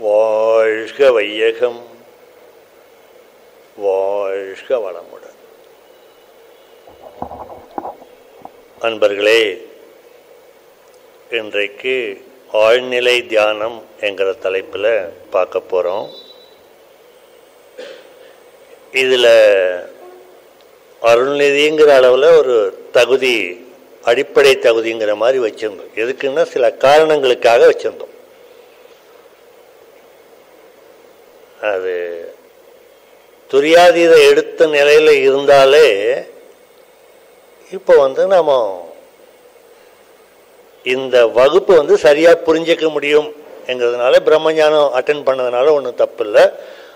வாழ்க வையகம் வாழ்க வளமுடன். அன்பர்களே இன்றைக்கு ஆழ்நிலை தியானம் என்கிற தலைப்பில் பார்க்க போகிறோம் இதில் அருள்நிதிங்கிற அளவில் ஒரு தகுதி அடிப்படை தகுதிங்கிற மாதிரி வச்சுருந்தோம். எதுக்குன்னா சில காரணங்களுக்காக வச்சுருந்தோம். அது துரியாதீத எடுத்த நிலையில் இருந்தாலே இப்போ வந்து நம்ம இந்த வகுப்பு வந்து சரியாக புரிஞ்சிக்க முடியும் என்கிறதுனால பிரம்மஞானம் அட்டன் பண்ணதுனால ஒன்றும் தப்பு இல்லை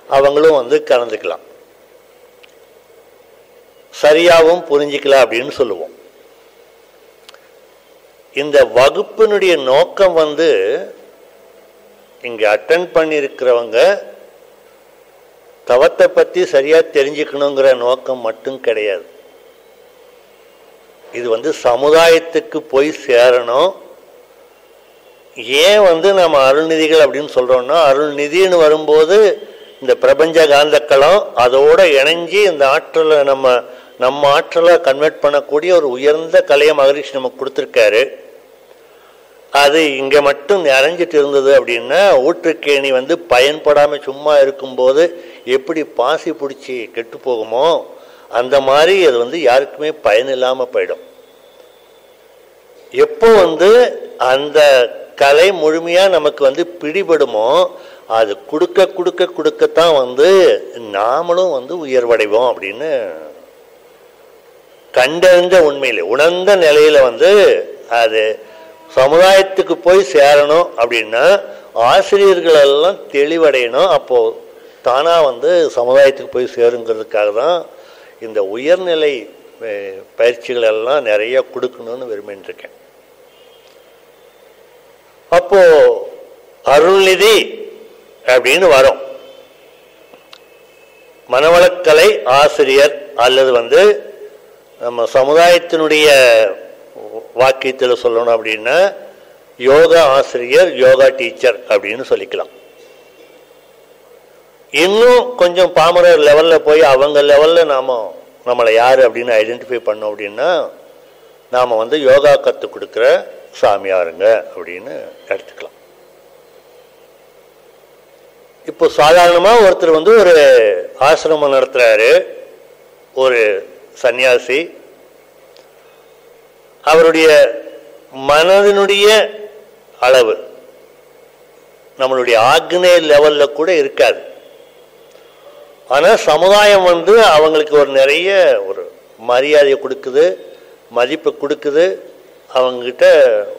அவங்களும் வந்து கலந்துக்கலாம். சரியாகவும் புரிஞ்சிக்கலாம் அப்படின்னு சொல்லுவோம். இந்த வகுப்பினுடைய நோக்கம் வந்து இங்கே அட்டன் பண்ணியிருக்கிறவங்க தவத்தை பற்றி சரியாக தெரிஞ்சுக்கணுங்கிற நோக்கம் மட்டும் கிடையாது. இது வந்து சமுதாயத்துக்கு போய் சேரணும். ஏன் வந்து நம்ம அருள்நிதிகள் அப்படின்னு சொல்கிறோம்னா அருள்நிதின்னு வரும்போது இந்த பிரபஞ்ச காந்தக்களம் அதோடு இணைஞ்சி இந்த ஆற்றலை நம்ம நம்ம ஆற்றலை கன்வெர்ட் பண்ணக்கூடிய ஒரு உயர்ந்த கலையை மகரிஷி நமக்கு கொடுத்துருக்காரு. அது இங்கே மட்டும் நிறைஞ்சிட்டு இருந்தது அப்படின்னா ஊற்றுக்கேணி வந்து பயன்படாமல் சும்மா இருக்கும்போது எப்படி பாசி பிடிச்சி கெட்டு போகுமோ அந்த மாதிரி அது வந்து யாருக்குமே பயன் இல்லாமல் போயிடும். எப்போ வந்து அந்த கலை முழுமையாக நமக்கு வந்து பிடிபடுமோ அது கொடுக்க கொடுக்க கொடுக்கத்தான் வந்து நாமளும் வந்து உயர்வடைவோம் அப்படின்னு கண்டறிந்த உண்மையில் உணர்ந்த நிலையில் வந்து அது சமுதாயத்துக்கு போய் சேரணும் அப்படின்னா ஆசிரியர்களெல்லாம் தெளிவடையணும். அப்போது தானாக வந்து சமுதாயத்துக்கு போய் சேருங்கிறதுக்காக தான் இந்த உயர்நிலை பயிற்சிகள் எல்லாம் நிறைய கொடுக்கணும்னு விரும்பின்ட்டுருக்கேன் அப்போ அருள்நிதி அப்படின்னு வரும். மனவளக்கலை ஆசிரியர் அல்லது வந்து நம்ம சமுதாயத்தினுடைய வாக்கியத்தில் சொல்லணும் அப்படின்னா யோகா ஆசிரியர் யோகா டீச்சர் அப்படின்னு சொல்லிக்கலாம். இன்னும் கொஞ்சம் பாமரர் லெவலில் போய் அவங்க லெவலில் நாம் நம்மளை யார் அப்படின்னு ஐடென்டிஃபை பண்ணோம் அப்படின்னா நாம் வந்து யோகா கற்றுக் கொடுக்குற சாமியாருங்க அப்படின்னு எடுத்துக்கலாம். இப்போ சாதாரணமாக ஒருத்தர் வந்து ஒரு ஆசிரமம் நடத்துகிறாரு ஒரு சன்னியாசி. அவருடைய மனதினுடைய அளவு நம்மளுடைய ஆக்னே லெவலில் கூட இருக்காது. ஆனால் சமுதாயம் வந்து அவங்களுக்கு ஒரு நிறைய ஒரு மரியாதையை கொடுக்குது மதிப்பு கொடுக்குது அவங்கக்கிட்ட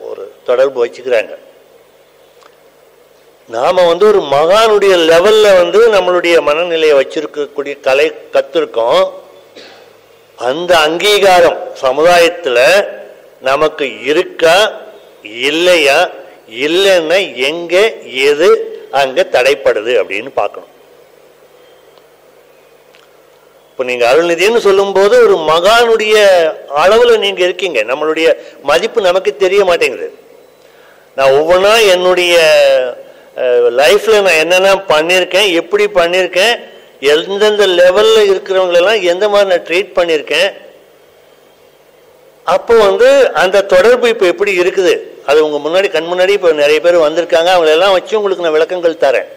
ஒரு தொடர்பு வச்சுக்கிறாங்க. நாம் வந்து ஒரு மகானுடைய லெவலில் வந்து நம்மளுடைய மனநிலையை வச்சிருக்கக்கூடிய கலை கற்றுருக்கோம் அந்த அங்கீகாரம் சமுதாயத்தில் நமக்கு இருக்கா இல்லையா இல்லைன்னா எங்கே எது அங்கே தடைப்படுது அப்படின்னு பார்க்கணும். இப்போ நீங்கள் அருள்நிதின்னு சொல்லும்போது ஒரு மகானுடைய அளவில் நீங்கள் இருக்கீங்க. நம்மளுடைய மதிப்பு நமக்கு தெரிய மாட்டேங்குது. நான் ஒவ்வொன்றா என்னுடைய லைஃப்பில் நான் என்னென்ன பண்ணியிருக்கேன் எப்படி பண்ணியிருக்கேன் எந்தெந்த லெவலில் இருக்கிறவங்களெல்லாம் எந்த மாதிரி நான் ட்ரீட் பண்ணியிருக்கேன் அப்போ வந்து அந்த தொடர்பு இப்போ எப்படி இருக்குது? அது உங்கள் முன்னாடி கண் முன்னாடி இப்போ நிறைய பேர் வந்திருக்காங்க. அவங்களெல்லாம் வச்சு உங்களுக்கு நான் விளக்கங்கள் தரேன்.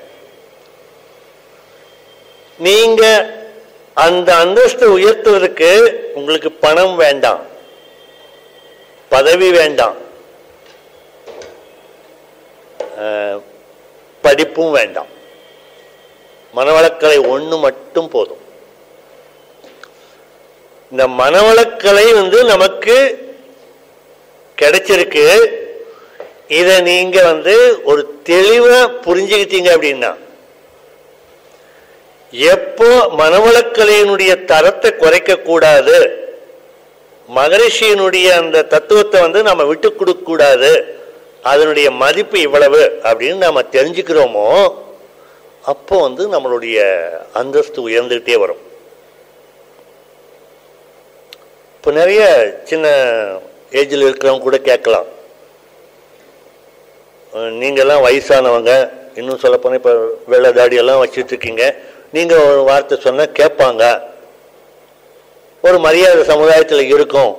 நீங்கள் அந்த அந்தஸ்து உயர்த்துவதற்கு உங்களுக்கு பணம் வேண்டாம். பதவி வேண்டாம். படிப்பும் வேண்டாம். மனவளக்கலை ஒன்று மட்டும் போதும். இந்த மனவளக்கலை வந்து நமக்கு கிடைச்சிருக்கு. இதை நீங்க வந்து ஒரு தெளிவா புரிஞ்சுக்கிட்டீங்க அப்படின்னா எப்போ மனவளக்கலையினுடைய தரத்தை குறைக்க கூடாது மகரிஷியினுடைய அந்த தத்துவத்தை வந்து நம்ம விட்டு கொடுக்க கூடாது அதனுடைய மதிப்பு இவ்வளவு அப்படின்னு நம்ம தெரிஞ்சுக்கிறோமோ அப்போ வந்து நம்மளுடைய அந்தஸ்து உயர்ந்துகிட்டே வரும். இப்போ நிறைய சின்ன ஏஜில் இருக்கிறவங்க கூட கேட்கலாம். நீங்கள்லாம் வயசானவங்க இன்னும் சொல்லப்போனால் இப்போ வெள்ளை தாடியெல்லாம் வச்சுட்ருக்கீங்க வச்சுட்டு இருக்கீங்க. நீங்கள் ஒரு வார்த்தை சொன்னால் கேட்பாங்க. ஒரு மரியாதை சமுதாயத்தில் இருக்கும்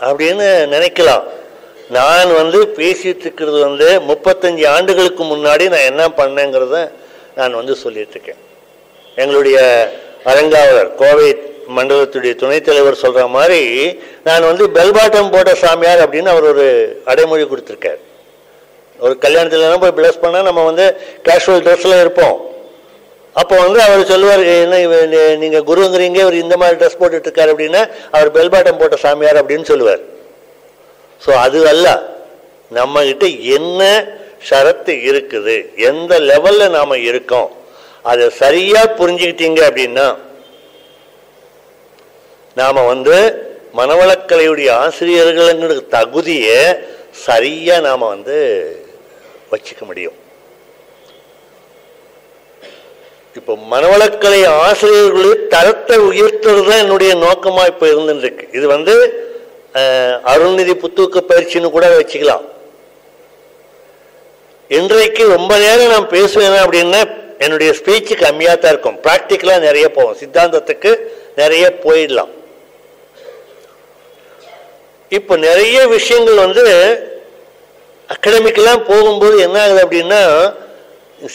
அப்படின்னு நினைக்கலாம். நான் வந்து பேசிட்டு இருக்கிறது வந்து முப்பத்தஞ்சு ஆண்டுகளுக்கு முன்னாடி நான் என்ன பண்ணேங்கிறத நான் வந்து சொல்லிட்டு இருக்கேன். எங்களுடைய அரங்காவலர் கோவை மண்டலத்துடைய துணைத் தலைவர் சொல்ற மாதிரி நான் வந்து பெல்பாட்டம் போட்ட சாமியார் அப்படின்னு அவர் ஒரு அடைமொழி கொடுத்துருக்கார். ஒரு கல்யாணத்துல போய் பிளஸ் பண்ணா நம்ம வந்து கேஷுவல் ட்ரெஸ்ல இருப்போம். அப்போ வந்து அவர் சொல்லுவார் என்ன நீங்கள் குருங்கிறீங்க இவர் இந்த மாதிரி ட்ரெஸ் போட்டுட்டு இருக்காரு அப்படின்னா அவர் பெல்பாட்டம் போட்ட சாமியார் அப்படின்னு சொல்லுவார். ஸோ அது அல்ல. நம்மகிட்ட என்ன ஷரத்து இருக்குது எந்த லெவலில் நாம் இருக்கோம் அதை சரியாக புரிஞ்சுக்கிட்டீங்க அப்படின்னா நாம் வந்து மனவளக்கலையுடைய ஆசிரியர்களுங்கிற தகுதியை சரியாக நாம் வந்து வச்சுக்க முடியும். இப்போ மனவளக்கலை ஆசிரியர்களே தரத்தை உயர்த்துறது தான் என்னுடைய நோக்கமா இப்போ இருந்துருக்கு இது வந்து அருள்நிதி புத்தூக்க பயிற்சின்னு கூட வச்சுக்கலாம். இன்றைக்கு ரொம்ப நேரம் நான் பேசுவேன் அப்படின்னா என்னுடைய ஸ்பீச்சு கம்மியாக தான் இருக்கும். ப்ராக்டிக்கலாக நிறைய போகும் சித்தாந்தத்துக்கு நிறைய போயிடலாம். இப்போ நிறைய விஷயங்கள் வந்து அகடமிக்கெல்லாம் போகும்போது என்ன ஆகுது அப்படின்னா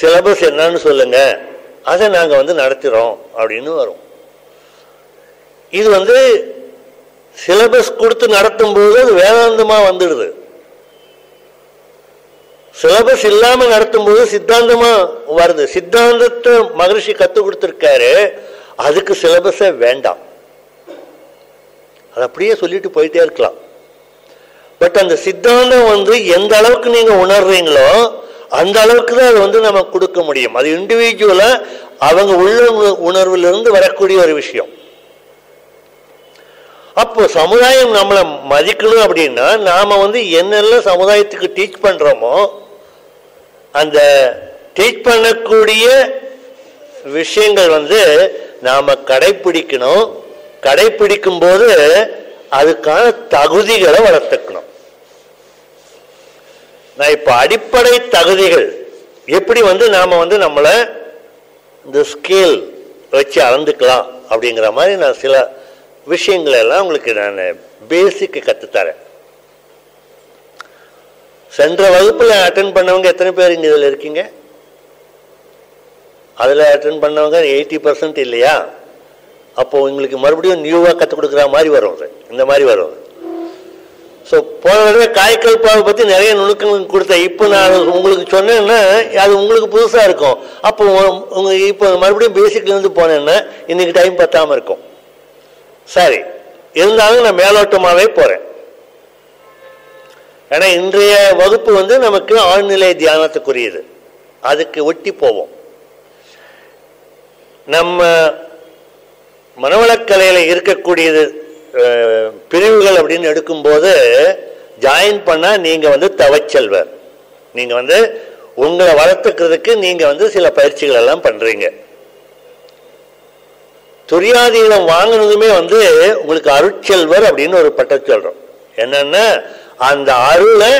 சிலபஸ் என்னன்னு சொல்லுங்க. அதை நாங்கள் வந்து நடத்துகிறோம் அப்படின்னு வரும். இது வந்து சிலபஸ் கொடுத்து நடத்தும் போது அது வேதாந்தமா வந்துடுது. சிலபஸ் இல்லாமல் நடத்தும் போது சித்தாந்தமா வருது. சித்தாந்தத்தை மகரிஷி கற்றுக் கொடுத்துருக்காரு. அதுக்கு சிலபஸே வேண்டாம். அது அப்படியே சொல்லிட்டு போயிட்டே இருக்கலாம். பட் அந்த சித்தாந்தம் வந்து எந்த அளவுக்கு நீங்கள் உணர்றீங்களோ அந்த அளவுக்கு தான் அது வந்து நம்ம கொடுக்க முடியும். அது இண்டிவிஜுவலா அவங்க உள்ள உணர்வுல இருந்து வரக்கூடிய ஒரு விஷயம். அப்போ சமுதாயம் நம்மளை மதிக்கணும் அப்படின்னா நாம வந்து என்னெல்லாம் சமுதாயத்துக்கு டீச் பண்றோமோ அந்த டீச் பண்ணக்கூடிய விஷயங்கள் வந்து நாம கடைப்பிடிக்கணும். கடைப்பிடிக்கும் போது அதுக்கான தகுதிகளை வளர்த்துக்கணும். நான் இப்போ அடிப்படை தகுதிகள். எப்படி வந்து நாம் வந்து நம்மளை இந்த ஸ்கேல் வச்சு அளந்துக்கலாம் அப்படிங்கிற மாதிரி நான் சில விஷயங்களெல்லாம் உங்களுக்கு நான் பேசிக்கு கற்றுத்தரேன் சென்ற வகுப்பில் அட்டன் பண்ணவங்க எத்தனை பேர் இங்கே இதில் இருக்கீங்க? அதில் அட்டன் பண்ணவங்க எயிட்டி பர்சன்ட் இல்லையா? அப்போது உங்களுக்கு மறுபடியும் நியூவாக கற்றுக் கொடுக்குற மாதிரி வரும் இந்த மாதிரி வரும் ஸோ போன தடவை காய்கல் பாவை பற்றி நிறைய நுணுக்கங்கள் கொடுத்தேன். இப்போ நான் உங்களுக்கு சொன்னேன்னா அது உங்களுக்கு புதுசாக இருக்கும். அப்போ உங்க- இப்போ மறுபடியும் பேசிக்லேருந்து போனேன்னா இன்றைக்கி டைம் பத்தாமல் இருக்கும். சரி. இருந்தாலும் நான் மேலோட்டமாகவே போகிறேன் ஏன்னா இன்றைய வகுப்பு வந்து நமக்கு ஆழ்நிலை தியானத்துக்குரியது. அதுக்கு ஒட்டி போவோம். நம்ம மனவளக்கலையில் இருக்கக்கூடியது பிரிவுகள் அப்படின்னு எடுக்கும்போது ஜாயின் பண்ணால் நீங்கள் வந்து தவச்செல்வர். நீங்கள் வந்து உங்களை வளர்த்துக்கிறதுக்கு நீங்கள் வந்து சில பயிற்சிகள் எல்லாம் பண்ணுறீங்க துரியாதீனம் வாங்கினதுமே வந்து உங்களுக்கு அருட்செல்வர் அப்படின்னு ஒரு பட்டம் சொல்கிறோம் என்னன்னா அந்த அருளை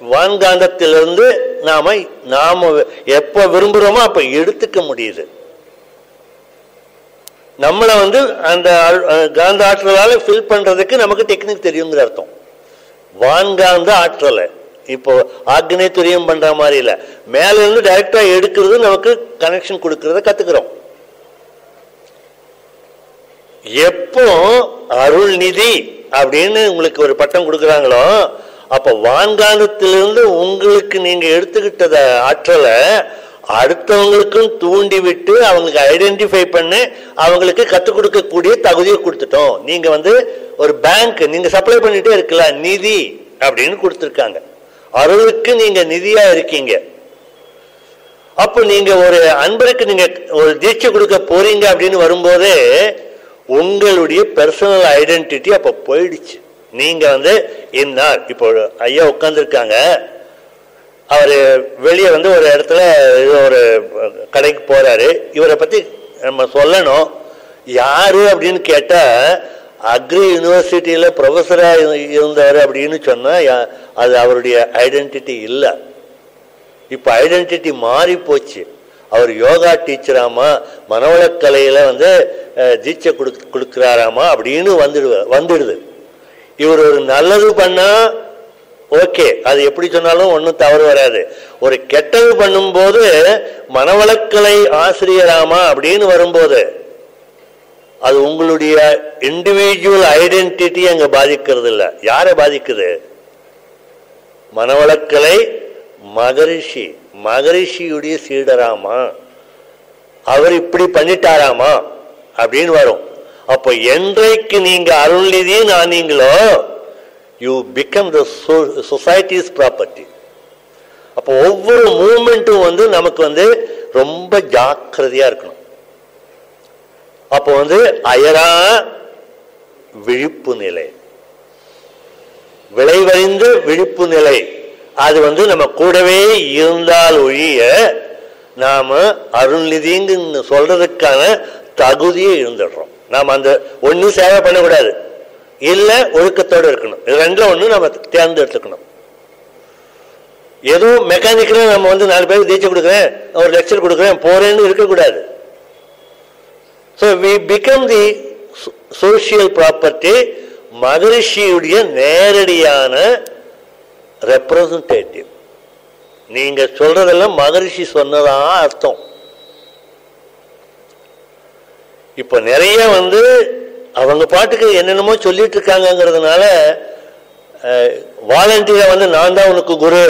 வான்காந்தத்திலிருந்து நாம் நாம் எப்போ விரும்புகிறோமோ அப்போ எடுத்துக்க முடியுது. நம்மளை வந்து அந்த காந்த ஆற்றலால் ஃபில் பண்றதுக்கு நமக்கு டெக்னிக் தெரியுங்கிற அர்த்தம். வான்காந்த ஆற்றலை. இப்போ ஆக்னே துரியம் பண்ணுற மாதிரி இல்லை. மேலேருந்து இருந்து எடுக்கிறது நமக்கு கனெக்ஷன் கொடுக்கறத கற்றுக்கிறோம் எப்போ அருள்நிதி அப்படின்னு உங்களுக்கு ஒரு பட்டம் கொடுக்குறாங்களோ அப்போ வான்காந்தத்திலிருந்து உங்களுக்கு நீங்கள் எடுத்துக்கிட்டத ஆற்றலை அடுத்தவங்களுக்கும் தூண்டி விட்டு அவங்களுக்கு ஐடென்டிஃபை பண்ணி அவங்களுக்கு கற்றுக் கொடுக்கக்கூடிய தகுதியை கொடுத்துட்டோம். நீங்க வந்து ஒரு பேங்க் நீங்க சப்ளை பண்ணிட்டே இருக்கலாம் நிதி அப்படின்னு கொடுத்துருக்காங்க. அருளுக்கு நீங்க நிதியா இருக்கீங்க. அப்போ நீங்க ஒரு அன்பருக்கு நீங்க ஒரு தீட்சை கொடுக்க போறீங்க அப்படின்னு வரும்போதே உங்களுடைய பர்சனல் ஐடென்டிட்டி அப்ப போயிடுச்சு. நீங்க வந்து இன்னார் இப்போ ஐயா உட்காந்துருக்காங்க அவர் வெளியே வந்து ஒரு இடத்துல ஏதோ ஒரு கடைக்கு போகிறாரு இவரை பற்றி நம்ம சொல்லணும். யார் அப்படின்னு கேட்டால் அக்ரி யூனிவர்சிட்டியில் ப்ரொஃபஸராக இருந்தவர் அப்படின்னு சொன்னால் அது அவருடைய ஐடென்டிட்டி இல்லை. இப்போ ஐடென்டிட்டி மாறி போச்சு. அவர் யோகா டீச்சராமா மனவளக்கலையில் வந்து தீட்சை கொடு கொடுக்குறாராமா அப்படின்னு வந்துடுவ வந்துடுது. இவர் ஒரு நல்லது பண்ணால் ஓகே. அது எப்படி சொன்னாலும் ஒன்றும் தவறு வராது. ஒரு கெட்டது பண்ணும்போது மனவளக்கலை ஆசிரியராமா அப்படின்னு வரும்போது அது உங்களுடைய இண்டிவிஜுவல் ஐடென்டிட்டி அங்க பாதிக்கிறது இல்லை யாரை பாதிக்குது? மனவளக்கலை மகரிஷி. மகரிஷியுடைய சீடராமா? அவர் இப்படி பண்ணிட்டாராமா? அப்படின்னு வரும். அப்போ என்றைக்கு நீங்க அருள்நிதி நானீங்களோ you become the society's property அப்போ ஒவ்வொரு மூமெண்ட்டும் வந்து நமக்கு வந்து ரொம்ப ஜாக்கிரதையாக இருக்கணும். அப்போ வந்து அயரா விழிப்பு நிலை. விளைவறிந்த விழிப்பு நிலை. அது வந்து நம்ம கூடவே இருந்தால் ஒழிய நாம் அருள்நிதின்னு சொல்றதுக்கான தகுதியை இருந்துடுறோம். நாம் அந்த ஒன்றும் சேவை பண்ணக்கூடாது. இல்லை ஒழுக்கத்தோடு இருக்கணும். இது ரெண்டில் ஒன்று நம்ம தேர்ந்தெடுத்துக்கணும் எதுவும் மெக்கானிக்கலாக நம்ம வந்து நாலு பேருக்கு தீட்சை கொடுக்குறேன் ஒரு லெக்சர் கொடுக்குறேன் போறேன்னு இருக்கக்கூடாது. So we become the social property மகரிஷியுடைய நேரடியான ரெப்ரசன்டேட்டிவ் நீங்க சொல்றதெல்லாம் மகரிஷி சொன்னதா அர்த்தம். இப்ப நிறைய வந்து அவங்க பாட்டுக்கு என்னென்னமோ சொல்லிட்டு இருக்காங்கங்கிறதுனால வாலண்டியரா வந்து நான் தான் உனக்கு குரு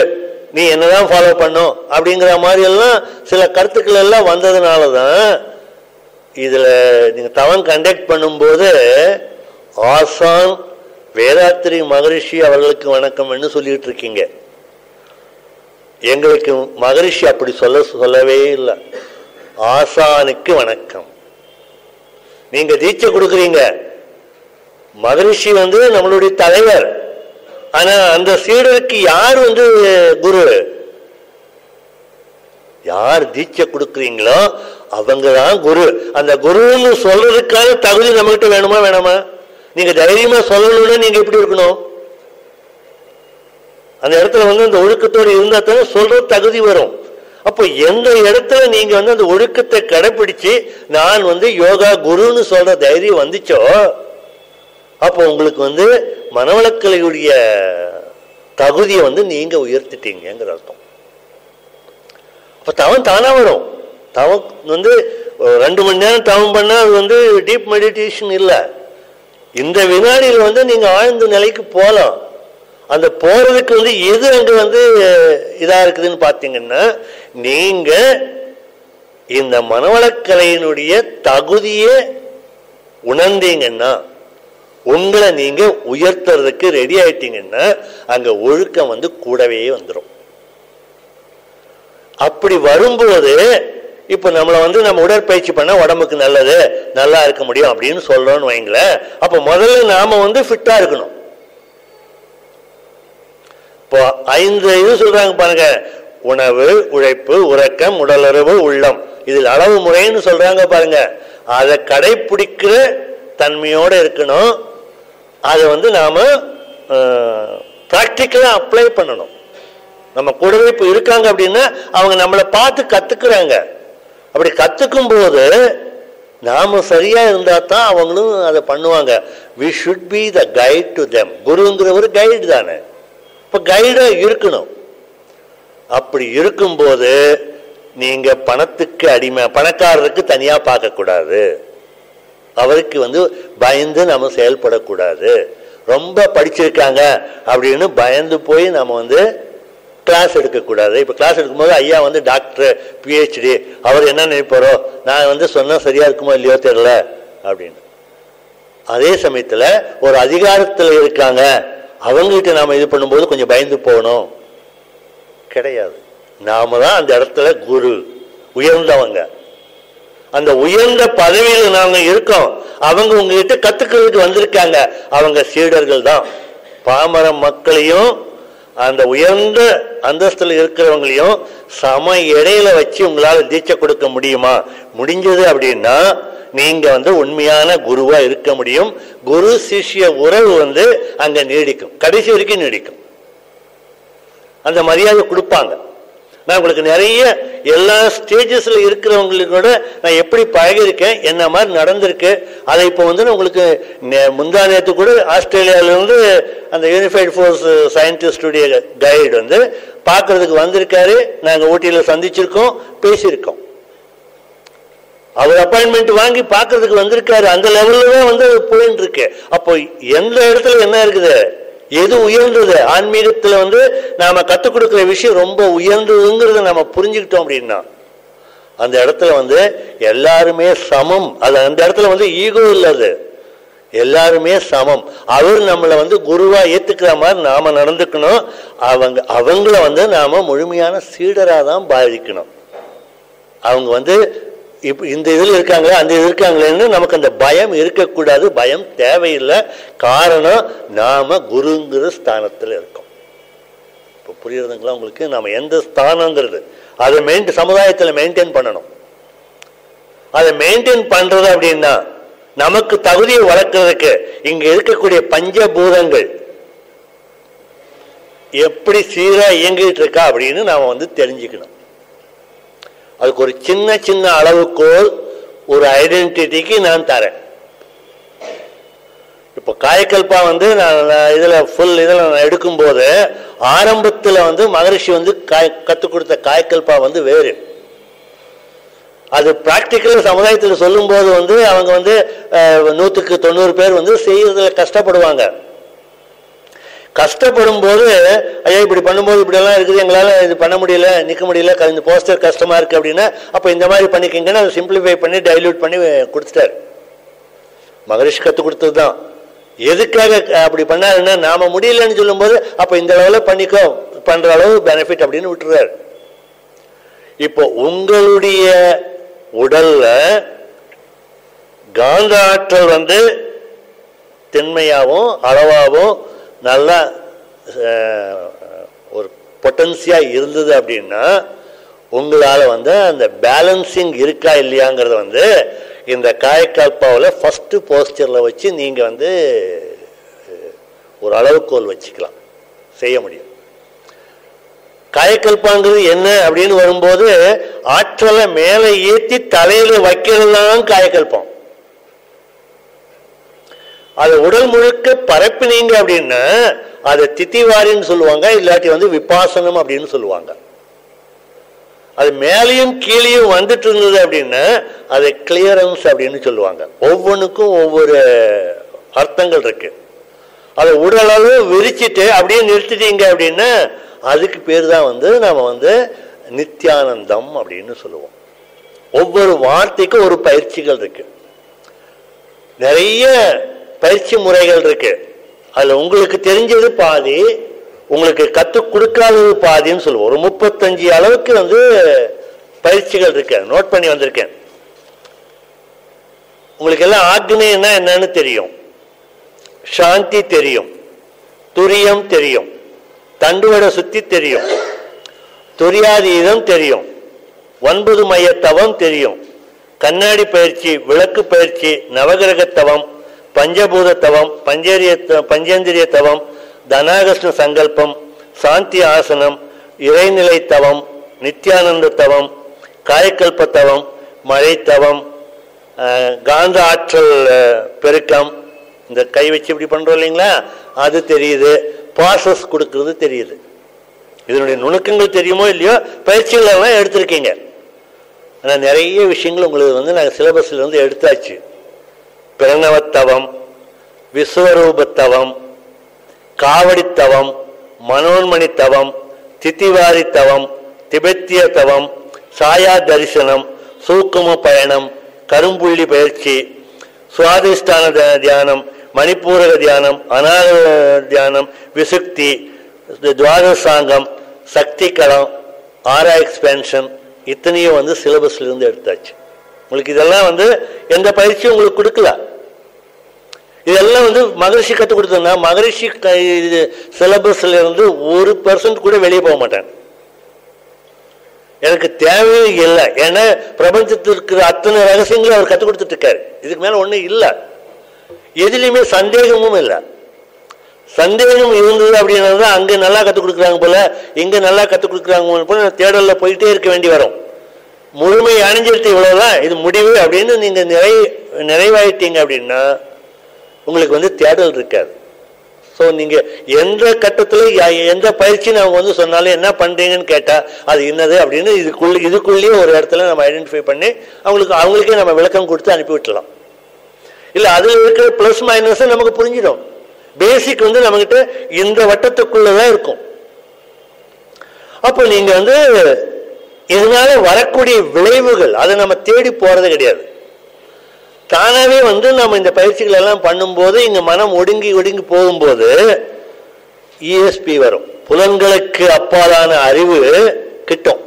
நீ என்னதான் ஃபாலோ பண்ணும் அப்படிங்கிற மாதிரி எல்லாம் சில கருத்துக்கள் எல்லாம் வந்ததுனால தான் இதுல நீங்க தவன் கண்டக்ட் பண்ணும்போது ஆசான் வேதாத்திரி மகரிஷி அவர்களுக்கு வணக்கம்னு சொல்லிட்டு இருக்கீங்க எங்களுக்கு மகரிஷி அப்படி சொல்ல சொல்லவே இல்லை. ஆசானுக்கு வணக்கம். நீங்க தீட்சை கொடுக்குறீங்க. மகரிஷி வந்து நம்மளுடைய தலைவர். ஆனா அந்த சீடருக்கு யார் வந்து குரு? யார் தீட்சை கொடுக்குறீங்களோ அவங்க தான் குரு. அந்த குருன்னு சொல்றதுக்கான தகுதி நம்மகிட்ட வேணுமா வேணாமா? நீங்க தைரியமா சொல்லணும்னா நீங்க எப்படி இருக்கணும்? அந்த இடத்துல வந்து அந்த ஒழுக்கத்தோடு இருந்தா தானே சொல்ற தகுதி வரும். அப்போ எந்த இடத்துல நீங்க வந்து அந்த ஒழுக்கத்தை கடைபிடிச்சு நான் வந்து யோகா குருன்னு சொல்ற தைரியம் வந்துச்சோ அப்போ உங்களுக்கு வந்து மனவளக்கலையுடைய தகுதியை வந்து நீங்க உயர்த்திட்டீங்கிற அர்த்தம். அப்ப தவம் தானா வரும். தவம் வந்து ரெண்டு மணி நேரம் தவம் பண்ணா அது வந்து டீப் மெடிடேஷன் இல்லை. இந்த வினாடியில் வந்து நீங்க ஆழ்ந்த நிலைக்கு போகலாம் அந்த போறதுக்கு வந்து எது அங்க வந்து இதா இருக்குதுன்னு பார்த்தீங்கன்னா நீங்க இந்த மனவளக்கலையினுடைய தகுதியை உணர்ந்தீங்கன்னா உங்களை நீங்க உயர்த்துறதுக்கு ரெடி ஆயிட்டீங்கன்னா அங்க ஒழுக்கம் வந்து கூடவே வந்துடும் அப்படி வரும்போது இப்ப நம்மளை வந்து நம்ம உடற்பயிற்சி பண்ண உடம்புக்கு நல்லது நல்லா இருக்க முடியும் அப்படின்னு சொல்றோம்னு வைங்களேன் அப்ப முதல்ல நாம வந்து ஃபிட்டா இருக்கணும். இப்போ ஐந்து இது சொல்றாங்க பாருங்க. உணவு உழைப்பு உறக்கம் உடலுறவு உள்ளம். இதில் அளவு முறைன்னு சொல்றாங்க பாருங்க. அதை கடைபிடிக்கிற தன்மையோடு இருக்கணும். அதை வந்து நாம ப்ராக்டிக்கலாக அப்ளை பண்ணணும். நம்ம கூடவே இப்போ இருக்காங்க அப்படின்னா அவங்க நம்மளை பார்த்து கத்துக்கிறாங்க. அப்படி கத்துக்கும் போது நாம சரியா இருந்தா தான் அவங்களும் அதை பண்ணுவாங்க. We should be the guide to them குருங்கிறவர் guide தானே. இப்போ கைடாக இருக்கணும். அப்படி இருக்கும்போது நீங்கள் பணத்துக்கு அடிமை பணக்காரருக்கு தனியாக பார்க்கக்கூடாது அவருக்கு வந்து பயந்து நம்ம செயல்படக்கூடாது. ரொம்ப படிச்சிருக்காங்க அப்படின்னு பயந்து போய் நம்ம வந்து கிளாஸ் எடுக்கக்கூடாது இப்போ கிளாஸ் எடுக்கும்போது ஐயா வந்து டாக்டர் பிஹெச்டி அவர் என்ன நினைப்பாரோ நான் வந்து சொன்னால் சரியாக இருக்குமோ இல்லையோ தெரில அப்படின்னு. அதே சமயத்தில் ஒரு அதிகாரத்தில் இருக்காங்க. அவங்ககிட்ட நாம் இது பண்ணும்போது கொஞ்சம் பயந்து போகணும். கிடையாது. நாம தான் அந்த இடத்துல குரு உயர்ந்தவங்க. அந்த உயர்ந்த பதவியில் நாங்கள் இருக்கோம். அவங்க உங்ககிட்ட கத்துக்கிறதுக்கு வந்திருக்காங்க. அவங்க சீடர்கள் தான். பாமர மக்களையும் அந்த உயர்ந்த அந்தஸ்துல இருக்கிறவங்களையும் சம இடையில வச்சு உங்களால் தீட்சை கொடுக்க முடியுமா? முடிஞ்சது அப்படின்னா நீங்க வந்து உண்மையான குருவா இருக்க முடியும். குரு சிஷ்ய உறவு வந்து அங்க நீடிக்கும். கடைசி வரைக்கும் நீடிக்கும். அந்த மரியாதை கொடுப்பாங்க. நான் உங்களுக்கு நிறைய எல்லா ஸ்டேஜஸ்ல இருக்கிறவங்களோட நான் எப்படி பழகியிருக்கேன் என்ன மாதிரி நடந்திருக்கு அதை இப்போ வந்து நான் உங்களுக்கு நே- முந்தா நேற்று கூட ஆஸ்திரேலியாவிலேருந்து அந்த யூனிஃபைட் ஃபோர்ஸ் சயின்டிஸ்டுடைய கைடு வந்து பார்க்கறதுக்கு வந்திருக்காரு. நாங்கள் ஊட்டியில் சந்திச்சிருக்கோம் பேசியிருக்கோம். அவர் அப்பாயின்மெண்ட் வாங்கி பார்க்கறதுக்கு வந்திருக்காரு. அந்த லெவலில் தான் வந்து அது போயின்னு இருக்கு அப்போ எந்த இடத்துல என்ன இருக்குது? எது உயர்ந்தது? ஆன்மீகத்தில் வந்து நாம கத்துக் கொடுக்குற விஷயம் ரொம்ப உயர்ந்ததுங்கிறத நம்ம புரிஞ்சுக்கிட்டோம் அப்படின்னா அந்த இடத்துல வந்து எல்லாருமே சமம். அது அந்த இடத்துல வந்து ஈகோ இல்லாது எல்லாருமே சமம். அவர் நம்மளை வந்து குருவா ஏத்துக்கிற மாதிரி நாம நடந்துக்கணும். அவங்க அவங்கள வந்து நாம முழுமையான சீடராக தான் பாதிக்கணும். அவங்க வந்து இப்போ இந்த இதில் இருக்காங்களே அந்த இது இருக்காங்களேன்னு நமக்கு அந்த பயம் இருக்கக்கூடாது. பயம் தேவையில்லை. காரணம் நாம குருங்கிற ஸ்தானத்தில் இருக்கோம். இப்போ புரியுறதுங்களா உங்களுக்கு? நாம் எந்த ஸ்தானங்கிறது? அதை மெயின் சமுதாயத்தில் மெயின்டைன் பண்ணணும். அதை மெயின்டைன் பண்ணுறது அப்படின்னா நமக்கு தகுதியை வளர்க்கறதுக்கு இங்கே இருக்கக்கூடிய பஞ்சபூதங்கள் எப்படி சீராக இயங்கிட்டு இருக்கா அப்படின்னு நாம் வந்து தெரிஞ்சுக்கணும். அதுக்கு ஒரு சின்ன சின்ன அளவுக்கோல் ஒரு ஐடென்டிட்டிக்கு நான் தரேன். இப்போ காயக்கல்பா வந்து நான் இதில் ஃபுல் இதில் நான் எடுக்கும்போது ஆரம்பத்தில் வந்து மகரிஷி வந்து காய் கற்றுக் கொடுத்த காயக்கல்பா வந்து வேறு. அது ப்ராக்டிக்கல் சமுதாயத்தில் சொல்லும்போது வந்து அவங்க வந்து நூற்றுக்கு தொண்ணூறு பேர் வந்து செய்யறதுல கஷ்டப்படுவாங்க. கஷ்டப்படும் போது ஐயா இப்படி பண்ணும்போது இப்படியெல்லாம் இருக்குது எங்களால் இது பண்ண முடியல நிற்க முடியல இந்த போஸ்டர் கஷ்டமாக இருக்குது அப்படின்னா அப்போ இந்த மாதிரி பண்ணிக்கிங்கன்னு அதை சிம்பிளிஃபை பண்ணி டைல்யூட் பண்ணி கொடுத்துட்டாரு. மகரிஷி கற்றுக் கொடுத்தது தான். எதுக்காக அப்படி பண்ணாருன்னா நாம் முடியலன்னு சொல்லும்போது அப்போ இந்த அளவில் பண்ணிக்கோ பண்ணுற அளவு பெனிஃபிட் அப்படின்னு விட்டுறாரு. இப்போ உங்களுடைய உடல்ல காந்த ஆற்றல் வந்து திண்மையாகவும் அளவாகவும் நல்லா ஒரு பொட்டன்சியாக இருந்தது அப்படின்னா உங்களால் வந்து அந்த பேலன்சிங் இருக்கா இல்லையாங்கிறத வந்து இந்த காயக்கால்பாவில் ஃபஸ்ட்டு போஸ்டரில் வச்சு நீங்கள் வந்து ஒரு அளவுக்கோல் வச்சுக்கலாம். செய்ய முடியும். காயக்கல்பாங்கிறது என்ன அப்படின்னு வரும்போது ஆற்றலை மேலே ஏற்றி தலையில் வைக்கிறது தான் காயக்கல்பம். அதை உடல் முழுக்க பரப்பினீங்க அப்படின்னா அதை தித்திவாரின்னு சொல்லுவாங்க இல்லாட்டி வந்து விபாசனம் அப்படின்னு சொல்லுவாங்க. அது மேலேயும் கீழேயும் வந்துட்டு இருந்தது அப்படின்னா அதை கிளியரன்ஸ் அப்படின்னு சொல்லுவாங்க. ஒவ்வொன்றுக்கும் ஒவ்வொரு அர்த்தங்கள் இருக்கு. அதை உடலளவு விரிச்சிட்டு அப்படியே நிறுத்திட்டீங்க அப்படின்னா அதுக்கு பேர் தான் வந்து நம்ம வந்து நித்யானந்தம் அப்படின்னு சொல்லுவோம். ஒவ்வொரு வார்த்தைக்கும் ஒரு பயிற்சிகள் இருக்கு. நிறைய பயிற்சி முறைகள் இருக்கு. அதுல உங்களுக்கு தெரிஞ்சது பாதி உங்களுக்கு கற்றுக் கொடுக்காதது பாதின்னு சொல்லுவோம். ஒரு முப்பத்தஞ்சு அளவுக்கு வந்து பயிற்சிகள் இருக்கு. நோட் பண்ணி வந்திருக்கேன். உங்களுக்கு எல்லாம் ஆக்னேயன்னா என்னன்னு தெரியும். சாந்தி தெரியும். துரியம் தெரியும். தண்டுவட சுத்தி தெரியும். துரியாதீதம் தெரியும். ஒன்பது மைய தவம் தெரியும். கண்ணாடி பயிற்சி விளக்கு பயிற்சி நவகிரக தவம் பஞ்சபூத தவம் பஞ்சேரிய பஞ்சேந்திரிய தவம் தனாகிருஷ்ண சங்கல்பம் சாந்தி ஆசனம் இறைநிலை தவம் நித்யானந்த தவம் காயக்கல்ப தவம் மழை தவம் காந்த ஆற்றல் பெருக்கம் இந்த கை வச்சு இப்படி பண்றோம் இல்லைங்களா? அது தெரியுது. பாசஸ் கொடுக்கறது தெரியுது. இதனுடைய நுணுக்கங்கள் தெரியுமோ இல்லையோ? பயிற்சிகள் எல்லாம் எடுத்திருக்கீங்க. ஆனால் நிறைய விஷயங்கள் உங்களுக்கு வந்து நாங்கள் சிலபஸ்லேருந்து எடுத்தாச்சு. பிரணவத்தவம் விஸ்வரூபத்தவம் காவடித்தவம் மனோன்மணித்தவம் தித்திவாரித்தவம் திபெத்திய தவம் சாயா தரிசனம் சூக்கும பயணம் கரும்புள்ளி பயிற்சி சுவாதிஷ்டான த- தியானம் மணிப்பூரக தியானம் அநாத தியானம் விசுக்தி துவாதசாங்கம் சக்தி களம் ஆரா எக்ஸ்பென்ஷன் இத்தனையும் வந்து சிலபஸ்லேருந்து எடுத்தாச்சு. உங்களுக்கு இதெல்லாம் வந்து எந்த பயிற்சியும் உங்களுக்கு கொடுக்கல. இதெல்லாம் வந்து மகரிஷி கற்றுக் கொடுத்ததுன்னா மகரிஷி இது சிலபஸ்ல இருந்து ஒரு பர்சன்ட் கூட வெளியே போக மாட்டேன் எனக்கு தேவையும் இல்லை. ஏன்னா பிரபஞ்சத்தில் இருக்கிற அத்தனை ரகசியங்களும் அவர் கற்றுக் கொடுத்துட்டு இருக்காரு. இதுக்கு மேலே ஒன்றும் இல்லை. எதுலேயுமே சந்தேகமும் இல்லை. சந்தேகம் இருந்தது அப்படின்னா அங்கே நல்லா கற்றுக் கொடுக்குறாங்க போல இங்கே நல்லா கற்றுக் கொடுக்குறாங்க போல தேடலில் போயிட்டே இருக்க வேண்டி வரும். முழுமை அணிஞ்சிருத்து இவ்வளவுதான் இது முடிவு அப்படின்னு நீங்க நிறை நிறைவாயிட்டீங்க அப்படின்னா உங்களுக்கு வந்து தேடல் இருக்காது. ஸோ நீங்க எந்த கட்டத்தில் எந்த பயிற்சின்னு அவங்க வந்து சொன்னாலும் என்ன பண்றீங்கன்னு கேட்டா அது என்னது அப்படின்னு இதுக்குள்ள இதுக்குள்ளேயே ஒரு இடத்துல நம்ம ஐடென்டிஃபை பண்ணி அவங்களுக்கு அவங்களுக்கே நம்ம விளக்கம் கொடுத்து அனுப்பி இல்லை இல்ல அதுல இருக்கிற பிளஸ் மைனஸ் நமக்கு புரிஞ்சிடும். பேசிக் வந்து நம்மக்கிட்ட இந்த வட்டத்துக்குள்ளதான் இருக்கும். அப்போ நீங்க வந்து இதனால வரக்கூடிய விளைவுகள் அதை நம்ம தேடி போறது கிடையாது. தானாவே வந்து நம்ம இந்த பயிற்சிகள் எல்லாம் பண்ணும்போது இங்க மனம் ஒடுங்கி ஒடுங்கி போகும்போது இஎஸ்பி வரும். புலன்களுக்கு அப்பாலான அறிவு கிட்டும்.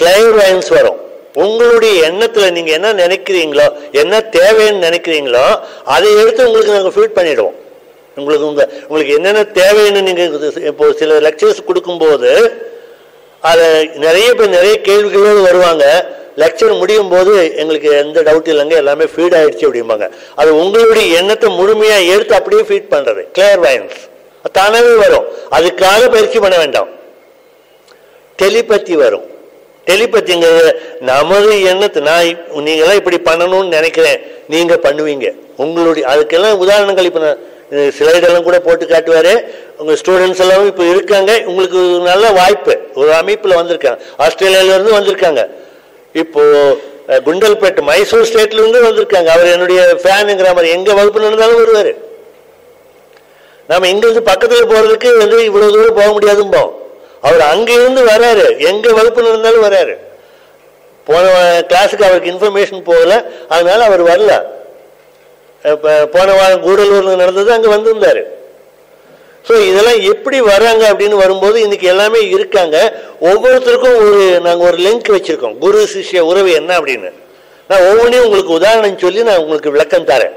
கிளைவயன்ஸ் வரும். உங்களுடைய எண்ணத்துல நீங்க என்ன நினைக்கிறீங்களோ என்ன தேவைன்னு நினைக்கிறீங்களோ அதை எடுத்து உங்களுக்கு நாங்கள் ஃபீட் பண்ணிடுவோம். உங்களுக்கு உங்க உங்களுக்கு என்னென்ன தேவைன்னு நீங்க இப்போ சில லெக்சர்ஸ் கொடுக்கும்போது அதை நிறைய பேர் நிறைய கேள்விகளோடு வருவாங்க. லெக்சர் முடியும் போது எங்களுக்கு எந்த டவுட் இல்லைங்க எல்லாமே ஃபீட் ஆயிடுச்சு அப்படிம்பாங்க. அது உங்களுடைய எண்ணத்தை முழுமையாக எடுத்து அப்படியே ஃபீட் பண்ணுறது கிளியர் வயன்ஸ் தானாவே வரும். அதுக்காக பயிற்சி பண்ண வேண்டாம். டெலிபத்தி வரும். டெலிபத்திங்கிறது நமது எண்ணத்தை நான் நீங்களாம் இப்படி பண்ணணும்னு நினைக்கிறேன். நீங்கள் பண்ணுவீங்க. உங்களுடைய அதுக்கெல்லாம் உதாரணங்கள் இப்போ நான் ஸ்லைடெல்லாம் கூட போட்டு காட்டுவார். உங்கள் ஸ்டூடெண்ட்ஸ் எல்லாம் இப்போ இருக்காங்க. உங்களுக்கு நல்ல வாய்ப்பு. ஒரு அமைப்பில் வந்திருக்காங்க. ஆஸ்திரேலியாவிலேருந்து வந்திருக்காங்க. இப்போ அஹ், குண்டல்பேட் மைசூர் ஸ்டேட்லேருந்து வந்திருக்காங்க. அவர் என்னுடைய ஃபேனுங்கிற மாதிரி. எங்கள் வகுப்பு நடந்தாலும் வருவார். நம்ம இங்கேருந்து பக்கத்தில் போகிறதுக்கு வந்து இவ்வளோ தூரம் போக முடியாதும்போம். அவர் அங்கேருந்து வராரு. எங்கள் வகுப்பு நடந்தாலும் வராரு. போன கிளாஸுக்கு அவருக்கு இன்ஃபர்மேஷன் போகல. அதனால அவர் வரல. போன வாரம் கூடலூர்ல நடந்தது அங்க வந்திருந்தாரு. ஸோ இதெல்லாம் எப்படி வராங்க அப்படின்னு வரும்போது இன்னைக்கு எல்லாமே இருக்காங்க. ஒவ்வொருத்தருக்கும் ஒரு நாங்கள் ஒரு லிங்க் வச்சுருக்கோம். குரு சிஷ்ய உறவு என்ன அப்படின்னு. நான் ஒவ்வொன்றையும் உங்களுக்கு உதாரணம் சொல்லி நான் உங்களுக்கு விளக்கம் தரேன்.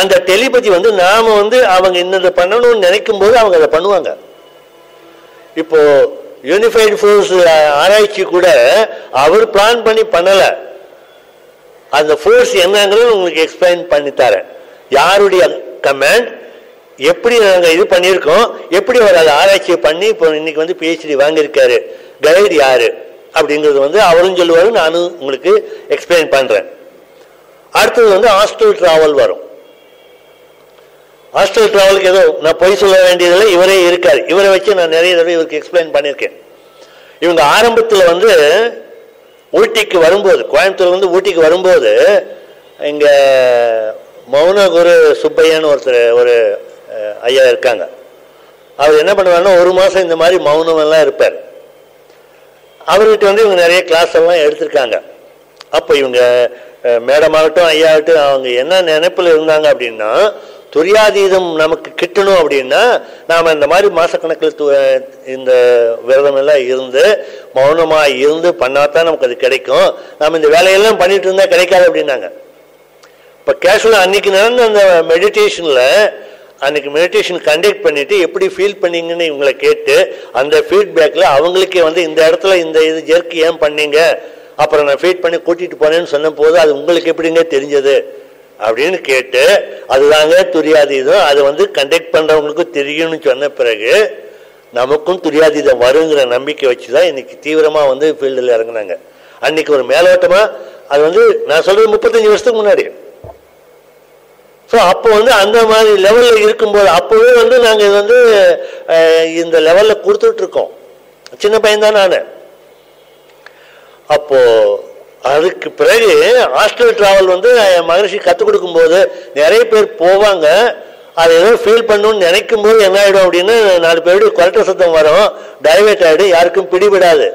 அந்த டெலிபதி வந்து நாம் வந்து அவங்க இன்னதை பண்ணணும்னு நினைக்கும் போது அவங்க அதை பண்ணுவாங்க. இப்போ யூனிஃபைடு ஃபோர்ஸ் ஆராய்ச்சி கூட அவர் பிளான் பண்ணி பண்ணலை. அந்த ஃபோர்ஸ் என்னங்கிறது உங்களுக்கு எக்ஸ்பிளைன் பண்ணி தரேன். யாருடைய கமெண்ட் எப்படி நாங்கள் இது பண்ணியிருக்கோம்? எப்படி அவர் அதை ஆராய்ச்சியை பண்ணி இப்போ இன்னைக்கு வந்து பிஹெச்டி வாங்கியிருக்காரு? கைடு யாரு? அப்படிங்கிறது வந்து அவரும் சொல்லுவார் நானும் உங்களுக்கு எக்ஸ்பிளைன் பண்ணுறேன் அடுத்தது வந்து ஹாஸ்டல் டிராவல் வரும். ஹாஸ்டல் டிராவலுக்கு ஏதோ நான் பொய் சொல்ல வேண்டியதில்லை இவரே இருக்கார். இவரை வச்சு நான் நிறைய தடவை இவருக்கு எக்ஸ்பிளைன் பண்ணியிருக்கேன். இவங்க ஆரம்பத்தில் வந்து ஊட்டிக்கு வரும்போது கோயம்புத்தூர்லேருந்து ஊட்டிக்கு வரும்போது இங்கே மௌன குரு சுப்பையான்னு ஒருத்தர் ஒரு ஐயா இருக்காங்க. அவர் என்ன பண்ணுவாருன்னா ஒரு மாதம் இந்த மாதிரி மௌனம் எல்லாம் இருப்பார். அவர்கிட்ட வந்து இவங்க நிறைய கிளாஸ் எல்லாம் எடுத்திருக்காங்க. அப்போ இவங்க மேடமாகட்டும் ஐயாகட்டும் அவங்க என்ன நினைப்பில் இருந்தாங்க அப்படின்னா துரியாதீதம் நமக்கு கிட்டணும் அப்படின்னா நாம் இந்த மாதிரி மாதக்கணக்கில் து- இந்த விரதம் எல்லாம் இருந்து மௌனமாக இருந்து பண்ணாதான் நமக்கு அது கிடைக்கும். நாம் இந்த வேலையெல்லாம் பண்ணிட்டு இருந்தால் கிடைக்காது அப்படின்னாங்க. இப்போ கேஷுவலாக அன்னைக்கு நடந்த அந்த மெடிடேஷனில் அன்னைக்கு மெடிடேஷன் கண்டக்ட் பண்ணிட்டு எப்படி ஃபீல் பண்ணீங்கன்னு இவங்களை கேட்டு அந்த ஃபீட்பேக்கில் அவங்களுக்கே வந்து இந்த இடத்துல இந்த இது ஜெர்க்கு ஏன் பண்ணீங்க? அப்புறம் நான் ஃபீட் பண்ணி கூட்டிகிட்டு போனேன்னு சொன்ன போது அது உங்களுக்கு எப்படிங்க தெரிஞ்சது? அப்படின்னு கேட்டு அதுதாங்க துரியாதீதம். அதை வந்து கண்டக்ட் பண்ணுறவங்களுக்கும் தெரியும்னு சொன்ன பிறகு நமக்கும் துரியாதீதம் வருங்கிற நம்பிக்கை வச்சு தான் இன்னைக்கு தீவிரமா வந்து ஃபீல்டில் இறங்குனாங்க. அன்னைக்கு ஒரு மேலோட்டமா அது வந்து நான் சொல்றது முப்பத்தஞ்சு வருஷத்துக்கு முன்னாடி. ஸோ அப்போ வந்து அந்த மாதிரி லெவலில் இருக்கும்போது அப்போவே வந்து நாங்கள் இது வந்து இந்த லெவலில் கொடுத்துட்டு இருக்கோம். சின்ன பையன் தான் நான். அப்போ அதுக்கு பிறகு ஹாஸ்டல் டிராவல் வந்து என் மகரிஷி கற்றுக் கொடுக்கும்போது நிறைய பேர் போவாங்க. அதை ஏதோ ஃபீல் பண்ணணும்னு நினைக்கும் போது என்ன ஆகிடும் அப்படின்னு நாலு பேருடைய குரட்ட சத்தம் வரும் டைவர்ட் ஆகிடும் யாருக்கும் பிடிபடாது.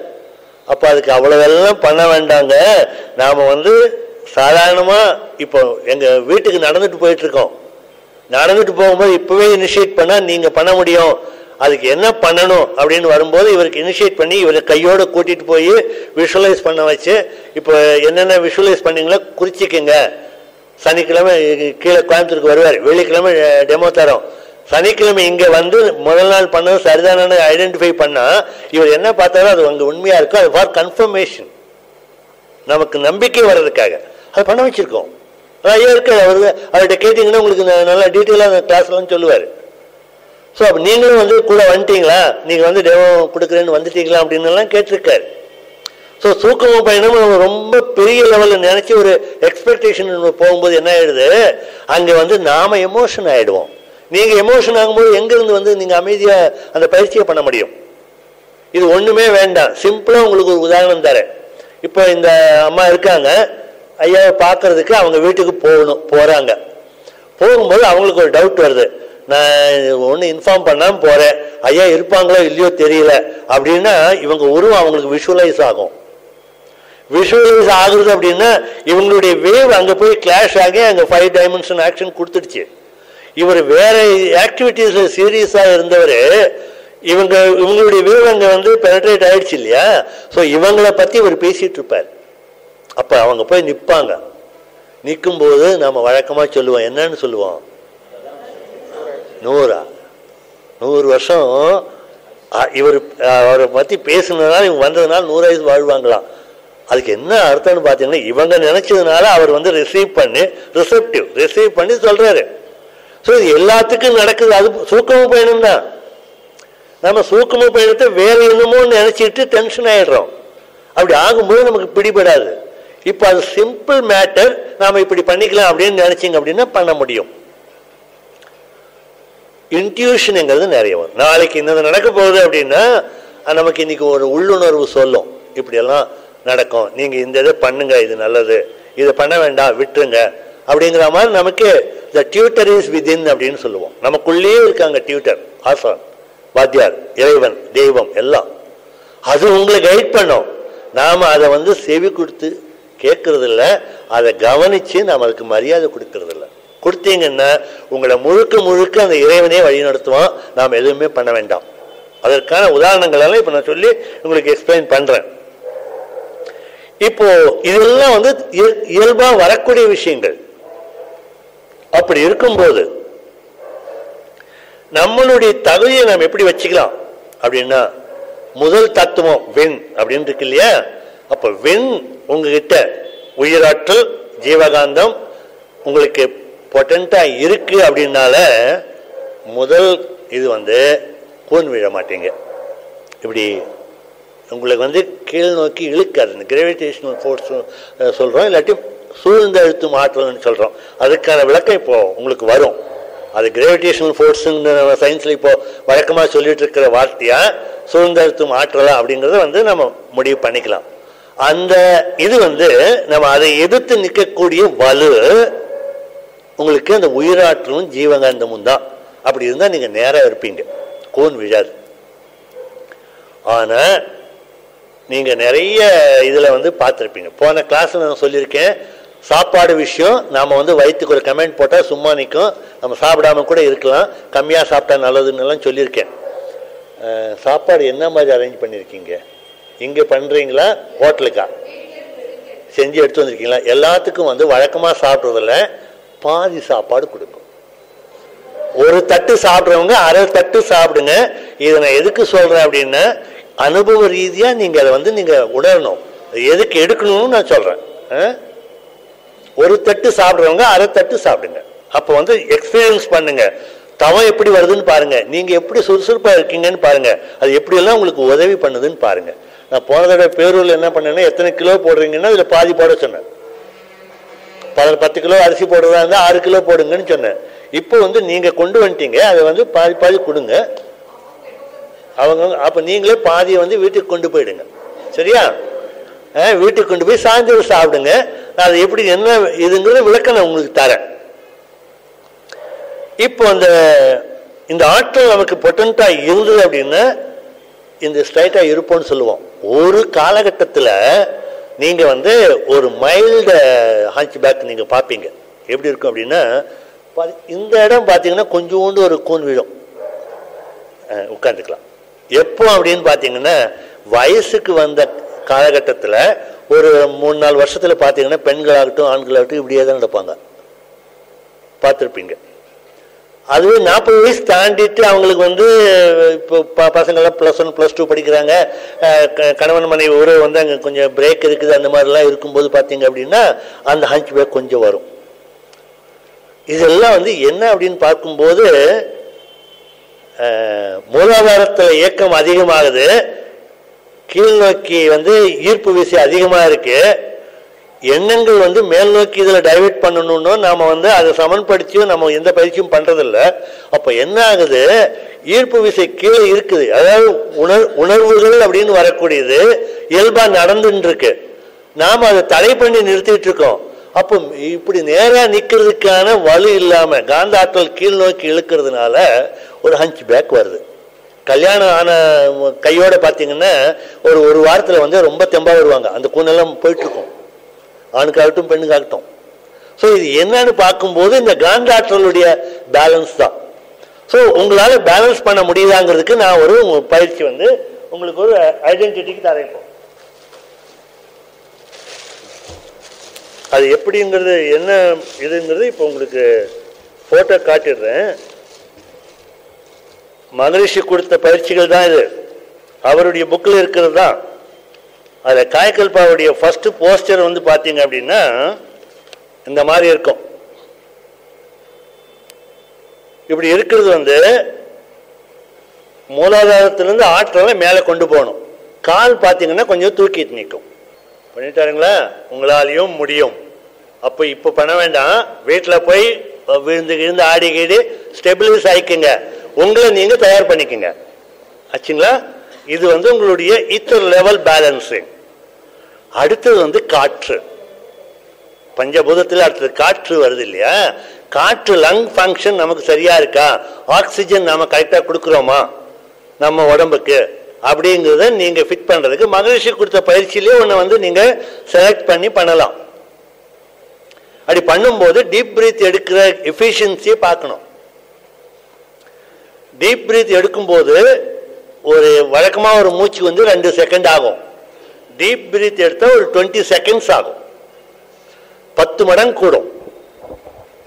அப்போ அதுக்கு அவ்வளவெல்லாம் பண்ண வேண்டாங்க. நாம் வந்து சாதாரணமாக இப்போ எங்கள் வீட்டுக்கு நடந்துட்டு போயிட்டுருக்கோம் நடந்துட்டு போகும்போது இப்போவே இனிஷியேட் பண்ணால் நீங்கள் பண்ண முடியும். அதுக்கு என்ன பண்ணணும் அப்படின்னு வரும்போது இவருக்கு இனிஷியேட் பண்ணி இவரை கையோடு கூட்டிட்டு போய் விஷுவலைஸ் பண்ண வச்சு இப்போ என்னென்ன விஷுவலைஸ் பண்ணீங்களோ குறிச்சிக்கோங்க. சனிக்கிழமை கீழே கோயம்புத்தூருக்கு வருவார். வெள்ளிக்கிழமை டெமோ தரோம். சனிக்கிழமை இங்கே வந்து முதல் நாள் பண்ணது சரிதானு ஐடென்டிஃபை பண்ணால் இவர் என்ன பார்த்தாரோ அது அங்கே உண்மையாக இருக்கோ அது ஃபார் கன்ஃபர்மேஷன் நமக்கு நம்பிக்கை வர்றதுக்காக. அது பண்ண வச்சுருக்கோம். ஐயா இருக்கு அவர் அவர்கிட்ட கேட்டிங்கன்னா உங்களுக்கு நல்லா டீட்டெயிலாக அந்த கிளாஸ்லாம் சொல்லுவார். ஸோ அப்போ நீங்களும் வந்து கூட வந்துட்டீங்களா? நீங்கள் வந்து தெய்வம் கொடுக்குறேன்னு வந்துட்டீங்களா அப்படின்னுலாம் கேட்டிருக்காரு. ஸோ சூக்கம பயணம் நம்ம ரொம்ப பெரிய லெவலில் நினச்சி ஒரு எக்ஸ்பெக்டேஷன் போகும்போது என்ன ஆயிடுது? அங்கே வந்து நாம் எமோஷன் ஆகிடுவோம் நீங்கள் எமோஷன் ஆகும்போது எங்கேருந்து வந்து நீங்கள் அமைதியாக அந்த பயிற்சியை பண்ண முடியும்? இது ஒன்றுமே வேண்டாம். சிம்பிளாக உங்களுக்கு ஒரு உதாரணம் தரேன். இப்போ இந்த அம்மா இருக்காங்க. ஐயாவை பார்க்கறதுக்கு அவங்க வீட்டுக்கு போகணும் போகிறாங்க போகும்போது அவங்களுக்கு ஒரு டவுட் வருது. நான் ஒன்று இன்ஃபார்ம் பண்ணாமல் போகிறேன் ஐயா இருப்பாங்களோ இல்லையோ தெரியல. அப்படின்னா இவங்க உருவம் அவங்களுக்கு விஷுவலைஸ் ஆகும். விஷுவலைஸ் ஆகுறது அப்படின்னா இவங்களுடைய வேவ் அங்கே போய் கிளாஷ் ஆகி அங்கே ஃபைவ் டைமென்ஷன் ஆக்ஷன் கொடுத்துடுச்சு. இவர் வேற ஆக்டிவிட்டீஸில் சீரியஸாக இருந்தவர் இவங்க இவங்களுடைய வேவ் அங்கே வந்து பெனட்ரேட் ஆயிடுச்சு இல்லையா? ஸோ இவங்களை பற்றி இவர் பேசிகிட்டு இருப்பார். அப்போ அவங்க போய் நிற்பாங்க நிற்கும்போது நம்ம வழக்கமாக சொல்லுவோம். என்னன்னு சொல்லுவோம்? நூறா. நூறு வருஷம் இவர் அவரை பற்றி பேசுனதுனால இவங்க வந்ததுனால நூறு வயசு வாழ்வாங்களாம். அதுக்கு என்ன அர்த்தம்னு பார்த்தீங்கன்னா இவங்க நினைச்சதுனால அவர் வந்து ரிசீவ் பண்ணி ரிசப்டிவ் ரிசீவ் பண்ணி சொல்றாரு. ஸோ இது எல்லாத்துக்கும் நடக்குது. அது சூக்கம பயணம் தான். நம்ம சூக்கம பயணத்தை வேற என்னமோ நினைச்சிட்டு டென்ஷன் ஆயிடுறோம். அப்படி ஆகும்போது நமக்கு பிடிபடாது. இப்போ அது சிம்பிள் மேட்டர் நாம இப்படி பண்ணிக்கலாம் அப்படின்னு நினச்சிங்க அப்படின்னா பண்ண முடியும். இன்ட்யூஷனுங்கிறது நிறைய வரும். நாளைக்கு இன்னது நடக்க போகுது அப்படின்னா நமக்கு இன்னைக்கு ஒரு உள்ளுணர்வு சொல்லும். இப்படியெல்லாம் நடக்கும். நீங்க இந்த இதை பண்ணுங்க இது நல்லது. இதை பண்ண வேண்டாம் விட்டுருங்க. அப்படிங்கிற மாதிரி நமக்கு த டியூட்டர் இஸ் விதின் அப்படின்னு சொல்லுவோம். நமக்குள்ளேயே இருக்காங்க டியூட்டர் ஆசான் வாத்தியார் இறைவன் தெய்வம் எல்லாம். அது உங்களை கைட் பண்ணும். நாம அதை வந்து செவி கொடுத்து கேட்கறதில்ல. அதை கவனிச்சு நாம அதுக்கு மரியாதை கொடுக்கறதில்லை. கொடுத்தீங்கன்னா உங்களை முழுக்க முழுக்க அந்த இறைவனே வழி நடத்துவான். நாம் எதுவுமே பண்ண வேண்டாம். அதற்கான உதாரணங்களெல்லாம் இப்போ நான் சொல்லி உங்களுக்கு எக்ஸ்பிளைன் பண்ணுறேன் இப்போ இதெல்லாம் வந்து இயல்பாக வரக்கூடிய விஷயங்கள். அப்படி இருக்கும்போது நம்மளுடைய தகுதியை நாம் எப்படி வச்சுக்கலாம்? அப்படின்னா முதல் தத்துவம் வெண் அப்படின்னு இருக்கு இல்லையா? அப்போ வெண் உங்ககிட்ட உயிராற்றல் ஜீவகாந்தம் உங்களுக்கு பொட்டண்டா இருக்கு அப்படின்னால முதல் இது வந்து கூன் விழ மாட்டீங்க. இப்படி உங்களுக்கு வந்து கீழ் நோக்கி இழுக்காது. இந்த கிராவிடேஷனல் ஃபோர்ஸ் சொல்கிறோம் இல்லாட்டி சூழ்ந்த அழுத்தும் ஆற்றல்னு சொல்கிறோம் அதுக்கான விளக்கம் இப்போது உங்களுக்கு வரும். அது கிராவிடேஷனல் ஃபோர்ஸுங்கிற சயின்ஸில் இப்போ வழக்கமாக சொல்லிட்டு இருக்கிற வார்த்தையாக சூழ்ந்த அழுத்தும் அப்படிங்கிறத வந்து நம்ம முடிவு பண்ணிக்கலாம். அந்த இது வந்து நம்ம அதை எதிர்த்து நிற்கக்கூடிய வலு உங்களுக்கு அந்த உயிராற்றலும் ஜீவகாந்தமும் தான். அப்படி இருந்தால் நீங்கள் நேராக இருப்பீங்க. கோன் விழாது. ஆனால் நீங்கள் நிறைய இதில் வந்து பார்த்துருப்பீங்க. போன கிளாஸில் நான் சொல்லியிருக்கேன் சாப்பாடு விஷயம் நாம் வந்து வயிற்றுக்கு ஒரு கமெண்ட் போட்டால் சும்மா நிற்கும் நம்ம சாப்பிடாம கூட இருக்கலாம். கம்மியாக சாப்பிட்டா நல்லதுன்னு எல்லாம் சொல்லியிருக்கேன். சாப்பாடு என்ன மாதிரி அரேஞ்ச் பண்ணியிருக்கீங்க? இங்கே பண்ணுறீங்களா ஹோட்டலுக்கா? செஞ்சு எடுத்து வந்திருக்கீங்களா? எல்லாத்துக்கும் வந்து வழக்கமாக சாப்பிட்றதுல பாதி சாப்பாடு கொடுக்கும். ஒரு தட்டு சாப்பிட்றவங்க அரை தட்டு சாப்பிடுங்க. இதை நான் எதுக்கு சொல்கிறேன் அப்படின்னா அனுபவ ரீதியாக நீங்கள் அதை வந்து நீங்கள் உணரணும். எதுக்கு எடுக்கணும்னு நான் சொல்கிறேன் ஆ? ஒரு தட்டு சாப்பிட்றவங்க அரை தட்டு சாப்பிடுங்க. அப்போ வந்து எக்ஸ்பீரியன்ஸ் பண்ணுங்க. தவம் எப்படி வருதுன்னு பாருங்க. நீங்கள் எப்படி சுறுசுறுப்பாக இருக்கீங்கன்னு பாருங்க. அது எப்படியெல்லாம் உங்களுக்கு உதவி பண்ணுதுன்னு பாருங்க. நான் போன தடவை பேரூரில் என்ன பண்ணேன்னா எத்தனை கிலோ போடுறீங்கன்னா அதில் பாதி போட சொன்னேன். பத்து கிலோ அரிசி போடுறதா இருந்தால் ஆறு கிலோ போடுங்கன்னு சொன்னேன். இப்போ வந்து நீங்கள் கொண்டு வந்துட்டீங்க அதை வந்து பாதி பாதி கொடுங்க. அவங்க அப்போ நீங்களே பாதியை வந்து வீட்டுக்கு கொண்டு போயிடுங்க. சரியா? வீட்டுக்கு கொண்டு போய் சாயந்தரம் சாப்பிடுங்க. நான் அது எப்படி என்ன இதுங்கிறது விளக்க நான் உங்களுக்கு தரேன். இப்போ அந்த இந்த ஆற்றல் நமக்கு பொட்டன்ட்டாக இருந்தது அப்படின்னா இந்த ஸ்ட்ரைட்டாக இருப்போம்னு சொல்லுவோம். ஒரு காலகட்டத்தில் நீங்கள் வந்து ஒரு மைல்டு ஹான்ச் பேக் நீங்கள் பார்ப்பீங்க. எப்படி இருக்கும் அப்படின்னா இந்த இடம் பார்த்தீங்கன்னா கொஞ்சோண்டு ஒரு கூன் விழும். உட்காந்துக்கலாம் எப்போ அப்படின்னு பார்த்தீங்கன்னா வயசுக்கு வந்த காலகட்டத்தில் ஒரு மூணு நாலு வருஷத்தில் பார்த்தீங்கன்னா பெண்களாகட்டும் ஆண்களாகட்டும் இப்படியே தான் நடப்பாங்க. பார்த்துருப்பீங்க. அதுவே நாற்பது வயசு தாண்டிட்டு அவங்களுக்கு வந்து இப்போ ப பசங்கள்லாம் ப்ளஸ் ஒன் ப்ளஸ் டூ படிக்கிறாங்க. க- கணவன் மனைவி உறவு வந்து அங்கே கொஞ்சம் பிரேக் இருக்குது அந்த மாதிரிலாம் இருக்கும்போது பார்த்தீங்க அப்படின்னா அந்த ஹஞ்ச் பேக் கொஞ்சம் வரும். இதெல்லாம் வந்து என்ன அப்படின்னு பார்க்கும்போது மூலாதாரத்தில் இயக்கம் அதிகமாகுது. கீழ்நோக்கி வந்து ஈர்ப்பு விசை அதிகமாக இருக்குது எண்ணங்கள் வந்து மேல் நோக்கி இதில் டைவெர்ட் பண்ணணும்னோ நாம் வந்து அதை சமன்படுத்தியும் நம்ம எந்த பயிற்சியும் பண்ணுறதில்ல அப்போ என்ன ஆகுது? ஈர்ப்பு விசை கீழே இருக்குது. அதாவது உணர் உணர்வுகள் அப்படின்னு வரக்கூடியது இயல்பாக நடந்துட்டு இருக்கு நாம் அதை தடை பண்ணி நிறுத்திட்டு இருக்கோம் அப்போ இப்படி நேராக நிற்கிறதுக்கான வலு இல்லாமல் காந்த ஆற்றல் கீழ் நோக்கி இழுக்கிறதுனால ஒரு ஹஞ்ச் பேக் வருது. கல்யாணம் ஆன கையோட பார்த்தீங்கன்னா ஒரு ஒரு வாரத்தில் வந்து ரொம்ப தெம்பாக வருவாங்க. அந்த கூந்தெல்லாம் போயிட்டுருக்கோம். ஆணுக்காகட்டும் பெண்ணுக்காகட்டும் ஸோ இது என்னன்னு பார்க்கும்போது இந்த கிராண்ட் ஆற்றலுடைய பேலன்ஸ் தான். ஸோ உங்களால் பேலன்ஸ் பண்ண முடியுதாங்கிறதுக்கு நான் ஒரு பயிற்சி வந்து உங்களுக்கு ஒரு ஐடென்டிட்டிக்கு தரேன் அது எப்படிங்கிறது என்ன இதுங்கிறது இப்போ உங்களுக்கு ஃபோட்டோ காட்டிடுறேன். மகரிஷி கொடுத்த பயிற்சிகள் தான் இது. அவருடைய புக்கில் இருக்கிறது தான். அதில் காயக்கல்பாவுடைய ஃபஸ்ட்டு போஸ்டர் வந்து பார்த்தீங்க அப்படின்னா இந்த மாதிரி இருக்கும். இப்படி இருக்கிறது வந்து மூலாதாரத்திலேருந்து ஆற்றலை மேலே கொண்டு போகணும். கால் பார்த்தீங்கன்னா கொஞ்சம் தூக்கிட்டு நிற்கும் பண்ணிட்டாருங்களா? உங்களாலையும் முடியும். அப்போ இப்போ பண்ண வேண்டாம். வீட்டில் போய் விழுந்து விழுந்து ஆடி கீடி ஸ்டெபிலைஸ் ஆகிக்குங்க உங்களை நீங்கள் தயார் பண்ணிக்கங்க. ஆச்சுங்களா? இது வந்து உங்களுடைய இத்தர் லெவல் பேலன்ஸிங் அடுத்தது வந்து காற்று. பஞ்சபூதத்தில் அடுத்தது காற்று வருது இல்லையா? காற்று லங் ஃபங்க்ஷன் நமக்கு சரியா இருக்கா? ஆக்சிஜன் நாம கரெக்டாக கொடுக்குறோமா? நம்ம உடம்புக்கு. அப்படிங்கிறத நீங்க ஃபிட் பண்றதுக்கு மகரிஷி கொடுத்த பயிற்சியிலே ஒன்று வந்து நீங்க செலக்ட் பண்ணி பண்ணலாம். அப்படி பண்ணும்போது டீப் பிரீத் எடுக்கிற எஃபிஷியன்சியை பார்க்கணும். டீப் பிரீத் எடுக்கும்போது ஒரு வழக்கமாக ஒரு மூச்சு வந்து ரெண்டு செகண்ட் ஆகும். டீப் பிரீத் எடுத்தால் ஒரு டுவெண்ட்டி செகண்ட்ஸ் ஆகும். பத்து மடங்கு கூடும்.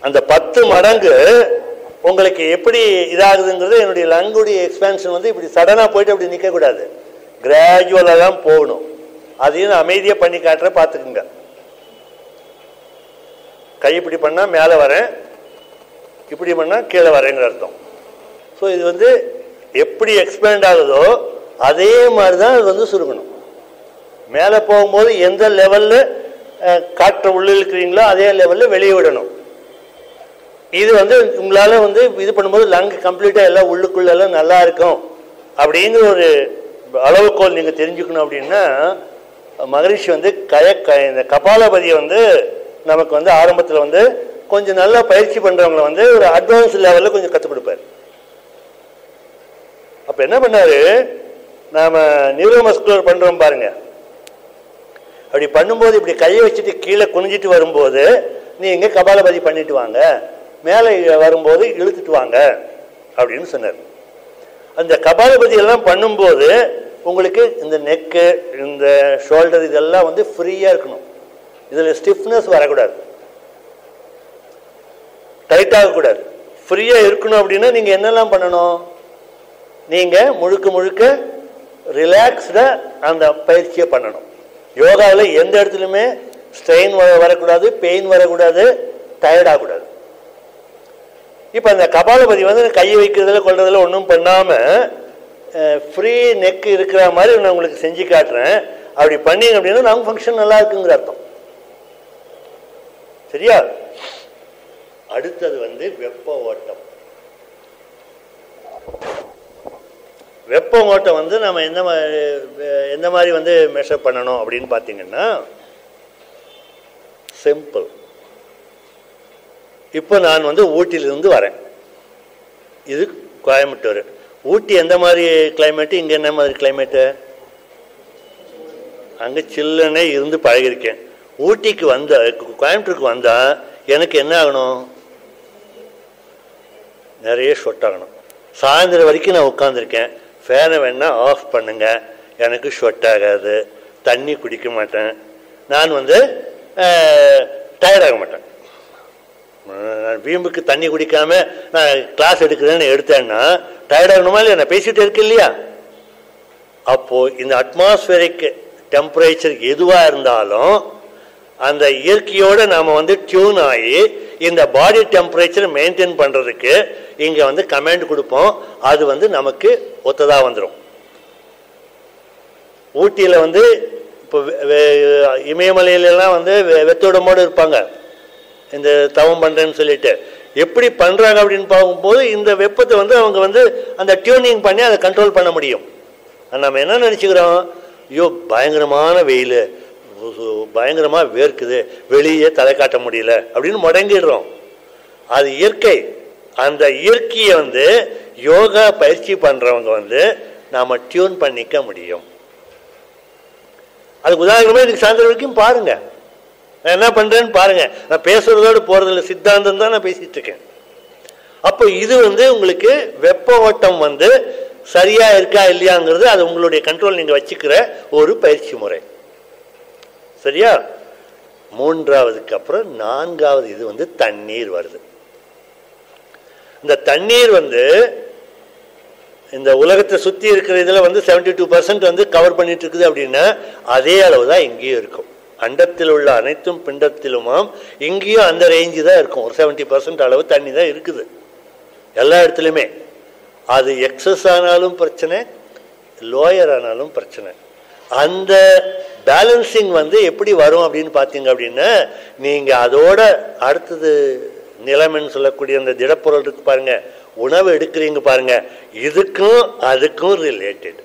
அந்த பத்து மடங்கு உங்களுக்கு எப்படி இதாகுதுங்கிறது என்னுடைய லங்குடைய எக்ஸ்பேன்ஷன் வந்து இப்படி சடனாக போயிட்டு அப்படி நிற்கக்கூடாது கிராஜுவலாக தான் போகணும். அதையும் நான் அமைதியாக பண்ணி காட்டுற பார்த்துக்குங்க. கை இப்படி பண்ணால் மேலே வரேன். இப்படி பண்ணால் கீழே வரேங்கிற அர்த்தம். ஸோ இது வந்து எப்படி எக்ஸ்பேண்ட் ஆகுதோ அதே மாதிரி தான் அது வந்து சுருங்கணும். மேலே போகும்போது எந்த லெவலில் காற்றை உள்ள இழுக்கிறீங்களோ அதே லெவலில் வெளியே விடணும். இது வந்து உங்களால் வந்து இது பண்ணும்போது லங் கம்ப்ளீட்டாக எல்லாம் உள்ளுக்குள்ளெல்லாம் நல்லா இருக்கும். அப்படிங்கிற ஒரு அளவுகோல் நீங்கள் தெரிஞ்சுக்கணும் அப்படின்னா மகரிஷி வந்து கய க இந்த கபாலபதியை வந்து நமக்கு வந்து ஆரம்பத்தில் வந்து கொஞ்சம் நல்லா பயிற்சி பண்ணுறவங்கள வந்து ஒரு அட்வான்ஸ் லெவலில் கொஞ்சம் கற்றுக் கொடுப்பார். அப்போ என்ன பண்ணார்? நாம் நியூரோமஸ்குலர் பண்ணுறோம் பாருங்கள் அப்படி பண்ணும்போது இப்படி கையை வச்சுட்டு கீழே குனிஞ்சிட்டு வரும்போது நீங்க கபாலபதி பண்ணிட்டு வாங்க. மேலே வரும்போது இழுத்துட்டு வாங்க அப்படின்னு சொன்னார். அந்த கபாலபதி எல்லாம் பண்ணும்போது உங்களுக்கு இந்த நெக்கு இந்த ஷோல்டர் இதெல்லாம் வந்து ஃப்ரீயாக இருக்கணும். இதில் ஸ்டிஃப்னஸ் வரக்கூடாது. டைட்டாகக்கூடாது ஃப்ரீயாக இருக்கணும் அப்படின்னா நீங்கள் என்னெல்லாம் பண்ணணும்? நீங்கள் முழுக்க முழுக்க ரிலாக்ஸ்டாக அந்த பயிற்சியை பண்ணணும். யோகாவில் எந்த இடத்துலையுமே ஸ்ட்ரெயின் வரக்கூடாது பெயின் வரக்கூடாது டயர்டாகக்கூடாது இப்போ அந்த கபாலபதி வந்து கையை வைக்கிறதுல கொள்றதுல ஒன்றும் பண்ணாமல் ஃப்ரீ நெக் இருக்கிற மாதிரி நான் உங்களுக்கு செஞ்சு காட்டுறேன். அப்படி பண்ணீங்க அப்படின்னா நம்ம ஃபங்க்ஷன் நல்லா இருக்குங்கிற அர்த்தம். சரியா? அடுத்தது வந்து வெப்ப ஓட்டம். வெப்ப ஓட்டம் வந்து நம்ம எந்த மாதிரி எந்த மாதிரி வந்து மெஷர் பண்ணணும் அப்படின்னு பார்த்தீங்கன்னா சிம்பிள் இப்போ நான் வந்து ஊட்டியிலிருந்து வரேன். இது கோயம்புத்தூர். ஊட்டி எந்த மாதிரி கிளைமேட்டு இங்கே என்ன மாதிரி கிளைமேட்டு அங்கே சில்லுன்னே இருந்து பழகிருக்கேன் ஊட்டிக்கு வந்த கோயம்புத்தூருக்கு வந்தால் எனக்கு என்ன ஆகணும்? நிறைய ஷொட் ஆகணும். சாயந்தரம் வரைக்கும் நான் உட்காந்துருக்கேன் ஃபேனை வேணால் ஆஃப் பண்ணுங்க. எனக்கு ஷொட் ஆகாது. தண்ணி குடிக்க மாட்டேன். நான் வந்து டயர்டாக மாட்டேன். நான் வீம்புக்கு தண்ணி குடிக்காம நான் கிளாஸ் எடுக்கிறேன்னு எடுத்தேன்னா டயர்டாகணுமா இல்லையா? நான் பேசிட்டு இருக்கு இல்லையா? அப்போது இந்த அட்மாஸ்பியரிக் டெம்பரேச்சர் எதுவாக இருந்தாலும் அந்த இயற்கையோடு நாம் வந்து டியூன் ஆகி இந்த பாடி டெம்பரேச்சர் மெயின்டைன் பண்ணுறதுக்கு இங்கே வந்து கமெண்ட் கொடுப்போம். அது வந்து நமக்கு ஒத்ததாக வந்துடும் ஊட்டியில் வந்து இப்போ வெ- இமயமலையிலலாம் வந்து வெ- வெத்தோடமோடு இருப்பாங்க. இந்த தவம் பண்ணுறேன்னு சொல்லிட்டு. எப்படி பண்ணுறாங்க அப்படின்னு பார்க்கும்போது இந்த வெப்பத்தை வந்து அவங்க வந்து அந்த டியூனிங் பண்ணி அதை கண்ட்ரோல் பண்ண முடியும். நம்ம என்ன நினச்சிக்கிறோம்? ஐயோ பயங்கரமான வெயில். பயங்கரமாக வேர்க்குது. வெளியே தலை காட்ட முடியல அப்படின்னு முடங்கிடுறோம். அது இயற்கை. அந்த இயற்கையை வந்து யோகா பயிற்சி பண்ணுறவங்க வந்து நாம் டியூன் பண்ணிக்க முடியும். அதுக்கு உதாரணமாக இதுக்கு சாயந்தரம் வரைக்கும் பாருங்க. நான் என்ன பண்ணுறேன்னு பாருங்க. நான் பேசுறதோடு போறதில்ல. சித்தாந்தம் தான் நான் பேசிட்டு இருக்கேன். அப்போ இது வந்து உங்களுக்கு வெப்ப ஓட்டம் வந்து சரியா இருக்கா இல்லையாங்கிறது அது உங்களுடைய கண்ட்ரோல் நீங்கள் வச்சுக்கிற ஒரு பயிற்சி முறை. சரியா? மூன்றாவதுக்கு அப்புறம் நான்காவது இது வந்து தண்ணீர் வருது. இந்த தண்ணீர் வந்து இந்த உலகத்தை சுற்றி இருக்கிற இதில் வந்து 72% டூ பர்சன்ட் வந்து கவர் பண்ணிட்டு இருக்குது அப்படின்னா அதே அளவு தான் இங்கேயும் இருக்கும். அண்டத்தில் உள்ள அனைத்தும் பிண்டத்திலுமாம் இங்கேயும் அந்த ரேஞ்சு தான் இருக்கும். ஒரு 70% பர்சன்ட் அளவு தண்ணி தான் இருக்குது. எல்லா இடத்துலையுமே. அது எக்ஸஸ் ஆனாலும் பிரச்சனை லோயர் ஆனாலும் பிரச்சனை. அந்த பேலன்சிங் வந்து எப்படி வரும் அப்படின்னு பார்த்தீங்க அப்படின்னா நீங்கள் அதோட அடுத்தது நிலைமைன்னு சொல்லக்கூடிய அந்த திடப்பொருள் இருக்கு பாருங்க உணவு எடுக்கிறீங்க பாருங்க இதுக்கும் அதுக்கும் ரிலேட்டட்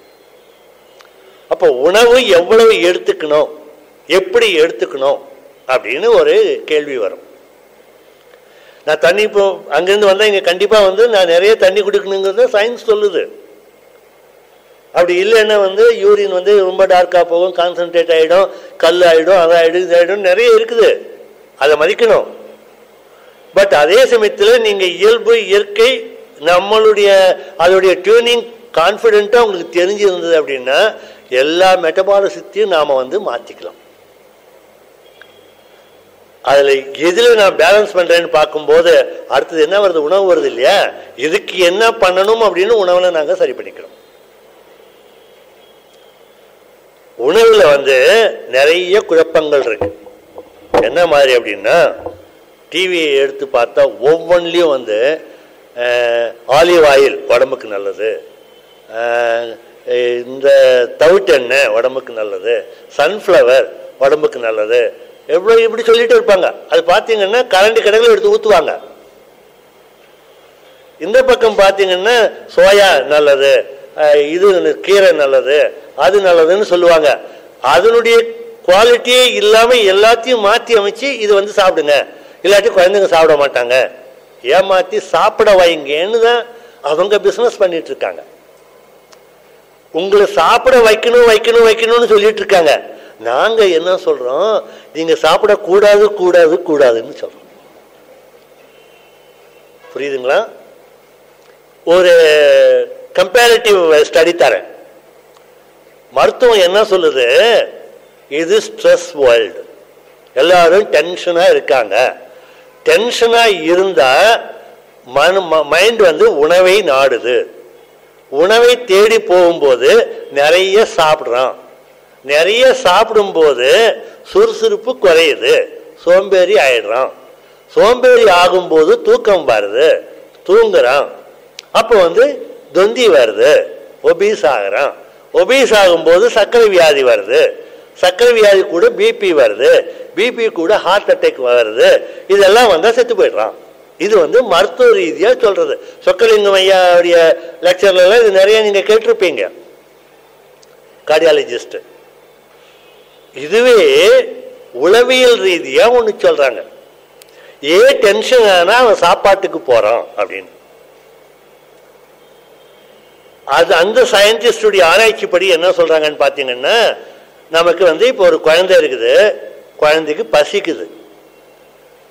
அப்போ உணவு எவ்வளவு எடுத்துக்கணும் எப்படி எடுத்துக்கணும் அப்படின்னு ஒரு கேள்வி வரும். நான் தண்ணி இப்போ அங்கேருந்து வந்தால் இங்கே கண்டிப்பாக வந்து நான் நிறைய தண்ணி குடிக்கணுங்கிறத சயின்ஸ் சொல்லுது. அப்படி இல்லைன்னா வந்து யூரின் வந்து ரொம்ப டார்க்காக போகும் கான்சன்ட்ரேட் ஆகிடும் கல் ஆகிடும் அது ஆகிடும் இது ஆகிடும் நிறைய இருக்குது. அதை மதிக்கணும். பட் அதே சமயத்தில் நீங்கள் இயல்பு இயற்கை நம்மளுடைய அதோடைய டியூனிங் கான்ஃபிடென்ட்டாக உங்களுக்கு தெரிஞ்சிருந்தது அப்படின்னா எல்லா மெட்டபாலிசத்தையும் நாம் வந்து மாற்றிக்கலாம் அதில் எதில் நான் பேலன்ஸ் பண்ணுறேன்னு பார்க்கும்போது அடுத்தது என்ன வருது? உணவு வருது இல்லையா? இதுக்கு என்ன பண்ணணும் அப்படின்னு உணவில் நாங்கள் சரி பண்ணிக்கிறோம். உணவில் வந்து நிறைய குழப்பங்கள் இருக்கு. என்ன மாதிரி அப்படின்னா டிவியை எடுத்து பார்த்தா ஒவ்வொன்றிலையும் வந்து ஆலிவ் ஆயில் உடம்புக்கு நல்லது. இந்த தவிட்டெண்ணெய் உடம்புக்கு நல்லது. சன்ஃப்ளவர் உடம்புக்கு நல்லது. எவ்வளோ இப்படி சொல்லிட்டு இருப்பாங்க. அது பார்த்தீங்கன்னா கரண்ட் கடைகள் எடுத்து ஊற்றுவாங்க இந்த பக்கம் பார்த்தீங்கன்னா சோயா நல்லது. இது கீரை நல்லது அது நல்லதுன்னு சொல்லுவாங்க. அதனுடைய குவாலிட்டியே இல்லாமல் எல்லாத்தையும் மாற்றி அமைச்சு இது வந்து சாப்பிடுங்க. இல்லாட்டி குழந்தைங்க சாப்பிட மாட்டாங்க. ஏமாற்றி சாப்பிட வைங்கன்னு தான் அவங்க பிஸ்னஸ் பண்ணிட்டு இருக்காங்க உங்களை சாப்பிட வைக்கணும் வைக்கணும் வைக்கணும்னு சொல்லிட்டு இருக்காங்க நாங்கள் என்ன சொல்றோம்? நீங்க சாப்பிட கூடாது கூடாது கூடாதுன்னு சொல்றோம். புரியுதுங்களா? ஒரு கம்பேரிட்டிவ் ஸ்டடி தரேன். மருத்துவம் என்ன சொல்லுது? இது ஸ்ட்ரெஸ் வேர்ல்டு எல்லாரும் டென்ஷனா இருக்காங்க. டென்ஷனா இருந்தா மன மைண்ட் வந்து உணவை நாடுது. உணவை தேடி போகும்போது நிறைய சாப்பிட்றான். நிறைய சாப்பிடும்போது சுறுசுறுப்பு குறையுது. சோம்பேறி ஆயிடுறான். சோம்பேறி ஆகும்போது தூக்கம் வருது. தூங்குறான். அப்போ வந்து தொந்தி வருது ஒபீஸ் ஆகுறான் ஒபீஸ் ஆகும்போது சர்க்கரை வியாதி வருது. சர்க்கரை வியாதி கூட பிபி வருது. பிபி கூட ஹார்ட் அட்டாக் வருது. இதெல்லாம் வந்தால் செத்து போயிடுறான். இது வந்து மருத்துவ ரீதியாக சொல்கிறது சொக்கலிங்கம் ஐயாவுடைய லெக்சர்லாம் இது நிறைய நீங்கள் கேட்டிருப்பீங்க. கார்டியாலஜிஸ்ட் இதுவே உளவியல் ரீதியாக ஒன்று சொல்கிறாங்க ஏன் டென்ஷன் ஆனால் அவன் சாப்பாட்டுக்கு போகிறான் அப்படின்னு. அது அந்த சயின்டிஸ்டுடைய ஆராய்ச்சிப்படி என்ன சொல்றாங்கன்னு பார்த்தீங்கன்னா நமக்கு வந்து இப்போ ஒரு குழந்தை இருக்குது. குழந்தைக்கு பசிக்குது.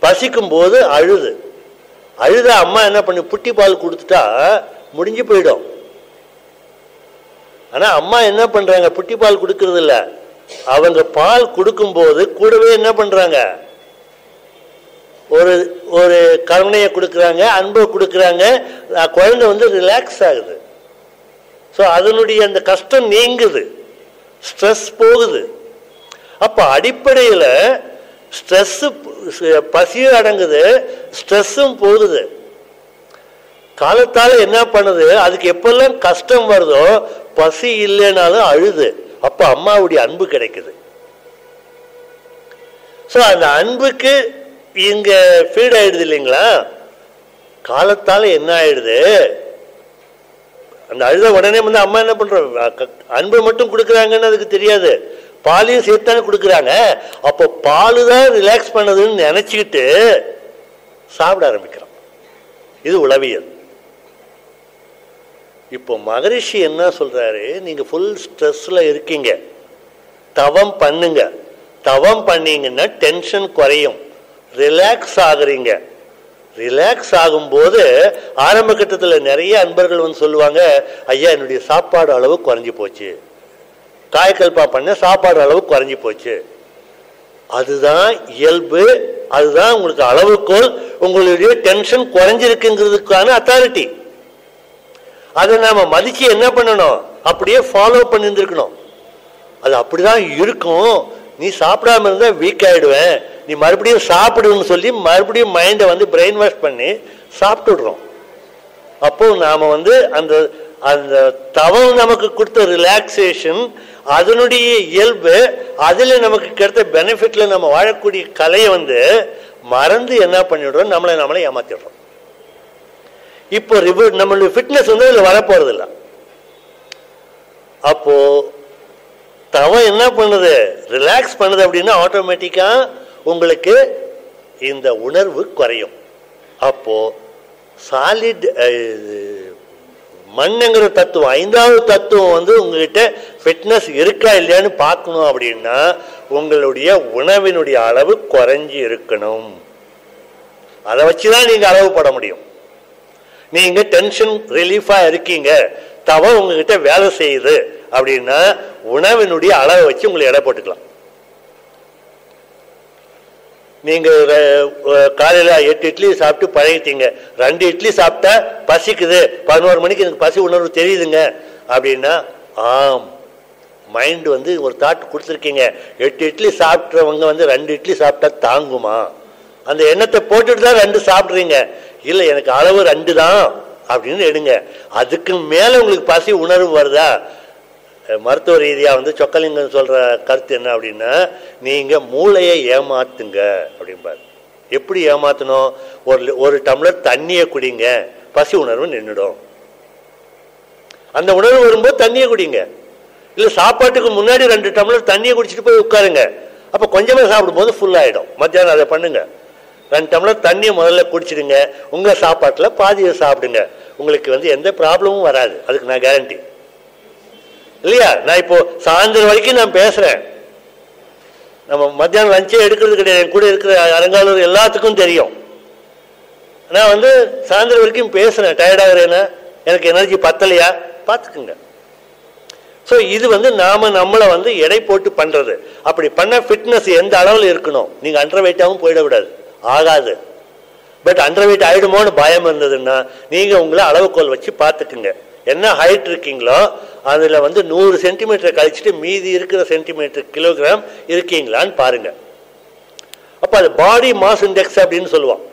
பசிக்கும் போது அழுது. அழுத அம்மா என்ன பண்ணி புட்டி பால் கொடுத்துட்டா முடிஞ்சு போயிடும். ஆனால் அம்மா என்ன பண்றாங்க புட்டி பால் கொடுக்கறது இல்லை. அவங்க பால் கொடுக்கும்போது கூடவே என்ன பண்றாங்க? ஒரு ஒரு கருணையை கொடுக்குறாங்க அன்பை கொடுக்குறாங்க. குழந்தை வந்து ரிலாக்ஸ் ஆகுது. ஸோ அதனுடைய அந்த கஷ்டம் நீங்குது. ஸ்ட்ரெஸ் போகுது. அப்போ அடிப்படையில் ஸ்ட்ரெஸ்ஸு பசியும் அடங்குது ஸ்ட்ரெஸ்ஸும் போகுது. காலத்தால் என்ன பண்ணுது? அதுக்கு எப்பெல்லாம் கஷ்டம் வருதோ பசி இல்லைனாலும் அழுது. அப்போ அம்மாவுடைய அன்பு கிடைக்குது. ஸோ அந்த அன்புக்கு இங்கே ஃபீட் ஆயிடுது இல்லைங்களா? காலத்தால் என்ன ஆயிடுது? அந்த அழுத உடனே வந்து அம்மா என்ன பண்றோம் அன்பு மட்டும் கொடுக்குறாங்கன்னு அதுக்கு தெரியாது. பாலையும் சேர்த்து தானே கொடுக்குறாங்க. அப்போ பால் தான் ரிலாக்ஸ் பண்ணதுன்னு நினச்சிக்கிட்டு சாப்பிட ஆரம்பிக்கிறோம் இது உளவியல். இப்போ மகரிஷி என்ன சொல்கிறாரு நீங்கள் ஃபுல் ஸ்ட்ரெஸ்ஸில் இருக்கீங்க. தவம் பண்ணுங்க. தவம் பண்ணீங்கன்னா டென்ஷன் குறையும். ரிலாக்ஸ் ஆகுறீங்க. ரிலாக்ஸ் ஆகும்போது ஆரம்ப கட்டத்தில் நிறைய அன்பர்கள் வந்து சொல்லுவாங்க ஐயா என்னுடைய சாப்பாடு அளவு குறைஞ்சி போச்சு. காய்கல்பா பண்ண சாப்பாடு அளவு குறைஞ்சி போச்சு. அதுதான் இயல்பு அதுதான் உங்களுக்கு அளவுக்குள் உங்களுடைய டென்ஷன் குறைஞ்சிருக்குங்கிறதுக்கான அத்தாரிட்டி அதை நாம மதிச்சு என்ன பண்ணணும்? அப்படியே ஃபாலோ பண்ணியிருந்துருக்கணும் அது அப்படிதான் இருக்கும். நீ சாப்பிடாம இருந்தா வீக் ஆயிடுவேன். நீ மறுபடியும் சாப்பிடுன்னு சொல்லி மறுபடியும் மைண்டை வந்து பிரெயின் வாஷ் பண்ணி சாப்பிட்டுடுறோம் அப்போ நாம வந்து அந்த அந்த தவம் நமக்கு கொடுத்த ரிலாக்ஸேஷன் அதனுடைய இயல்பு அதில் நமக்கு கிடைத்த பெனிஃபிட்ல நம்ம வாழக்கூடிய கலையை வந்து மறந்து என்ன பண்ணிடுறோம்? நம்மளை நம்மளை ஏமாத்திடுறோம். இப்போ ரிவர் நம்மளுடைய ஃபிட்னஸ் வந்து இதில் வரப்போறதில்லை. அப்போது அப்போ தவம் என்ன பண்ணுது? ரிலாக்ஸ் பண்ணுது அப்படின்னா ஆட்டோமேட்டிக்கா உங்களுக்கு இந்த உணர்வு குறையும். அப்போ சாலிட் மண்ணுங்கிற தத்துவம் ஐந்தாவது தத்துவம் வந்து உங்ககிட்ட ஃபிட்னஸ் இருக்கா இல்லையான்னு பார்க்கணும் அப்படின்னா உங்களுடைய உணவினுடைய அளவு குறைஞ்சி இருக்கணும். அதை வச்சுதான் நீங்க அளவு பட முடியும். நீங்க டென்ஷன் ரிலீஃபா இருக்கீங்க. தவ உங்ககிட்ட வேலை செய்யுது. அப்படின்னா உணவினுடைய அளவை வச்சு உங்களை எடை போட்டுக்கலாம். நீங்க காலையில் காலையில எட்டு இட்லி சாப்பிட்டு பழகிட்டீங்க. ரெண்டு இட்லி சாப்பிட்டா பசிக்குது. பதினோரு மணிக்கு எனக்கு பசி உணர்வு தெரியுதுங்க. அப்படின்னா ஆம். மைண்ட் வந்து ஒரு தாட் கொடுத்துருக்கீங்க. எட்டு இட்லி சாப்பிட்றவங்க வந்து ரெண்டு இட்லி சாப்பிட்டா தாங்குமா? அந்த எண்ணத்தை போட்டுட்டு தான் ரெண்டு சாப்பிட்றீங்க. இல்லை எனக்கு அளவு ரெண்டு தான் அப்படின்னு எடுங்க. அதுக்கு மேலே உங்களுக்கு பசி உணர்வு வருதா? மருத்துவ ரீதியாக வந்து சொக்கலிங்கம் சொல்கிற கருத்து என்ன அப்படின்னா நீங்கள் மூளையை ஏமாத்துங்க அப்படிம்பார். எப்படி ஏமாத்தணும்? ஒரு ஒரு டம்ளர் தண்ணியை குடிங்க பசி உணர்வு நின்றுடும் அந்த உணர்வு வரும்போது தண்ணியை குடிங்க. இல்லை சாப்பாட்டுக்கு முன்னாடி ரெண்டு டம்ளர் தண்ணியை குடிச்சிட்டு போய் உட்காருங்க. அப்போ கொஞ்சமாக சாப்பிடும்போது ஃபுல் ஆகிடும் மத்தியானம் அதை பண்ணுங்கள் ரெண்டு டம்ளர் தண்ணியை முதல்ல குடிச்சிடுங்க. உங்கள் சாப்பாட்டில் பாதியை சாப்பிடுங்க. உங்களுக்கு வந்து எந்த ப்ராப்ளமும் வராது. அதுக்கு நான் கேரண்டி இல்லையா? நான் இப்போ சாயந்தரம் வரைக்கும் நான் பேசுறேன். நம்ம மத்தியானம் லஞ்சே எடுக்கிறது கிடையாது. என் கூட இருக்கிற அலங்காளூர் எல்லாத்துக்கும் தெரியும். நான் வந்து சாயந்தரம் வரைக்கும் பேசுறேன். டயர்டாகிறேன்னா எனக்கு எனர்ஜி பத்தலையா? பார்த்துக்குங்க. ஸோ இது வந்து நாம நம்மளை வந்து எடை போட்டு பண்றது. அப்படி பண்ண ஃபிட்னஸ் எந்த அளவில் இருக்கணும்? நீங்க அண்டர் வெயிட்டாகவும் போயிடக்கூடாது. ஆகாது. பட் அண்டர் வெயிட் ஆயிடுமோன்னு பயம் இருந்ததுன்னா நீங்க உங்களை அளவுக்கோல் வச்சு பார்த்துக்குங்க. என்ன ஹைட் இருக்கீங்களோ அதுல வந்து நூறு சென்டிமீட்டர் கழிச்சுட்டு மீதி இருக்கிற சென்டிமீட்டர் கிலோகிராம் இருக்கீங்களான்னு பாருங்க. அப்ப அது பாடி மாஸ் இண்டெக்ஸ் அப்படின்னு சொல்லுவான்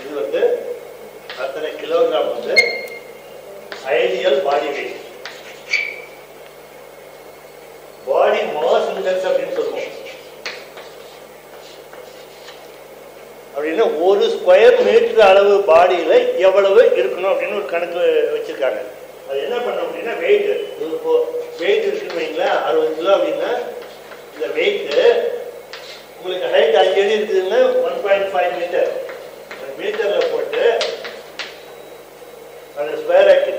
இது வந்து அத்தனை கிலோகிராம் வந்து ideal body weight body mass index அப்படின்னு சொல்லுவோம். அப்படின்னா ஒரு ஸ்கொயர் மீட்டர் அளவு பாடியில் எவ்வளவு இருக்கணும் அப்படின்னு ஒரு கணக்கு வச்சுருக்காங்க. அது என்ன பண்ணோம் அப்படின்னா வெயிட் இப்போ வெயிட் இருக்குன்னு வைங்களேன் அறுபது கிலோ அப்படின்னா இந்த வெயிட்டு உங்களுக்கு ஹைட் அஞ்சு அடி இருக்குதுன்னா ஒன் பாயிண்ட் ஃபைவ் மீட்டர் மீட்டரில் போட்டு அது ஸ்கொயர் ஆக்கி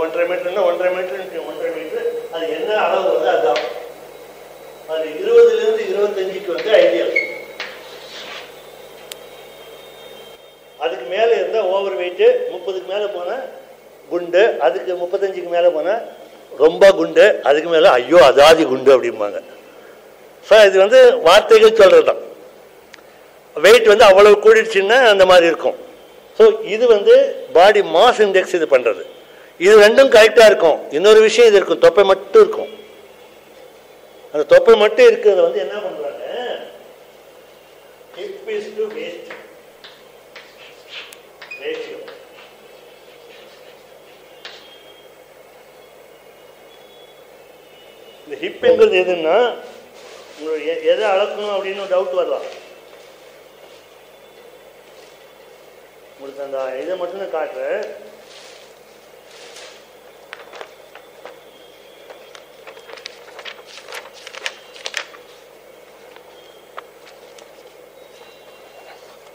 ஒன்றரை மீட்டர்னா ஒன்றரை மீட்டர் ஒன்றரை மீட்டர் அது என்ன அளவு வந்து அதுதான் அது இருபதுலேருந்து இருபத்தஞ்சிக்கு இருபத்தஞ்சுக்கு வந்து ஐடியல் அதுக்கு மேலே இருந்தால் ஓவர் வெயிட்டு முப்பதுக்கு மேலே போனால் குண்டு அதுக்கு முப்பத்தஞ்சுக்கு மேலே போனால் ரொம்ப குண்டு அதுக்கு மேலே ஐயோ அதாதி குண்டு அப்படிம்பாங்க. ஸோ இது வந்து வார்த்தைகள் சொல்கிறது தான் வெயிட் வந்து அவ்வளவு கூடிடுச்சுன்னா அந்த மாதிரி இருக்கும். ஸோ இது வந்து பாடி மாஸ் இண்டெக்ஸ் இது பண்ணுறது இது ரெண்டும் கரெக்டாக இருக்கும். இன்னொரு விஷயம் இது இருக்கும். தொப்பை மட்டும் இருக்கும். அந்த தொப்பை மட்டும் இருக்கிறத வந்து என்ன பண்ணுறாங்க ratio இந்த ஹிப்புங்கிறது எதுன்னா உங்களுக்கு எ- எதை அளக்கணும் அப்படின்னு டவுட் வரலாம் உங்களுக்கு அந்த இதை மட்டும் நான் காட்டுறேன்.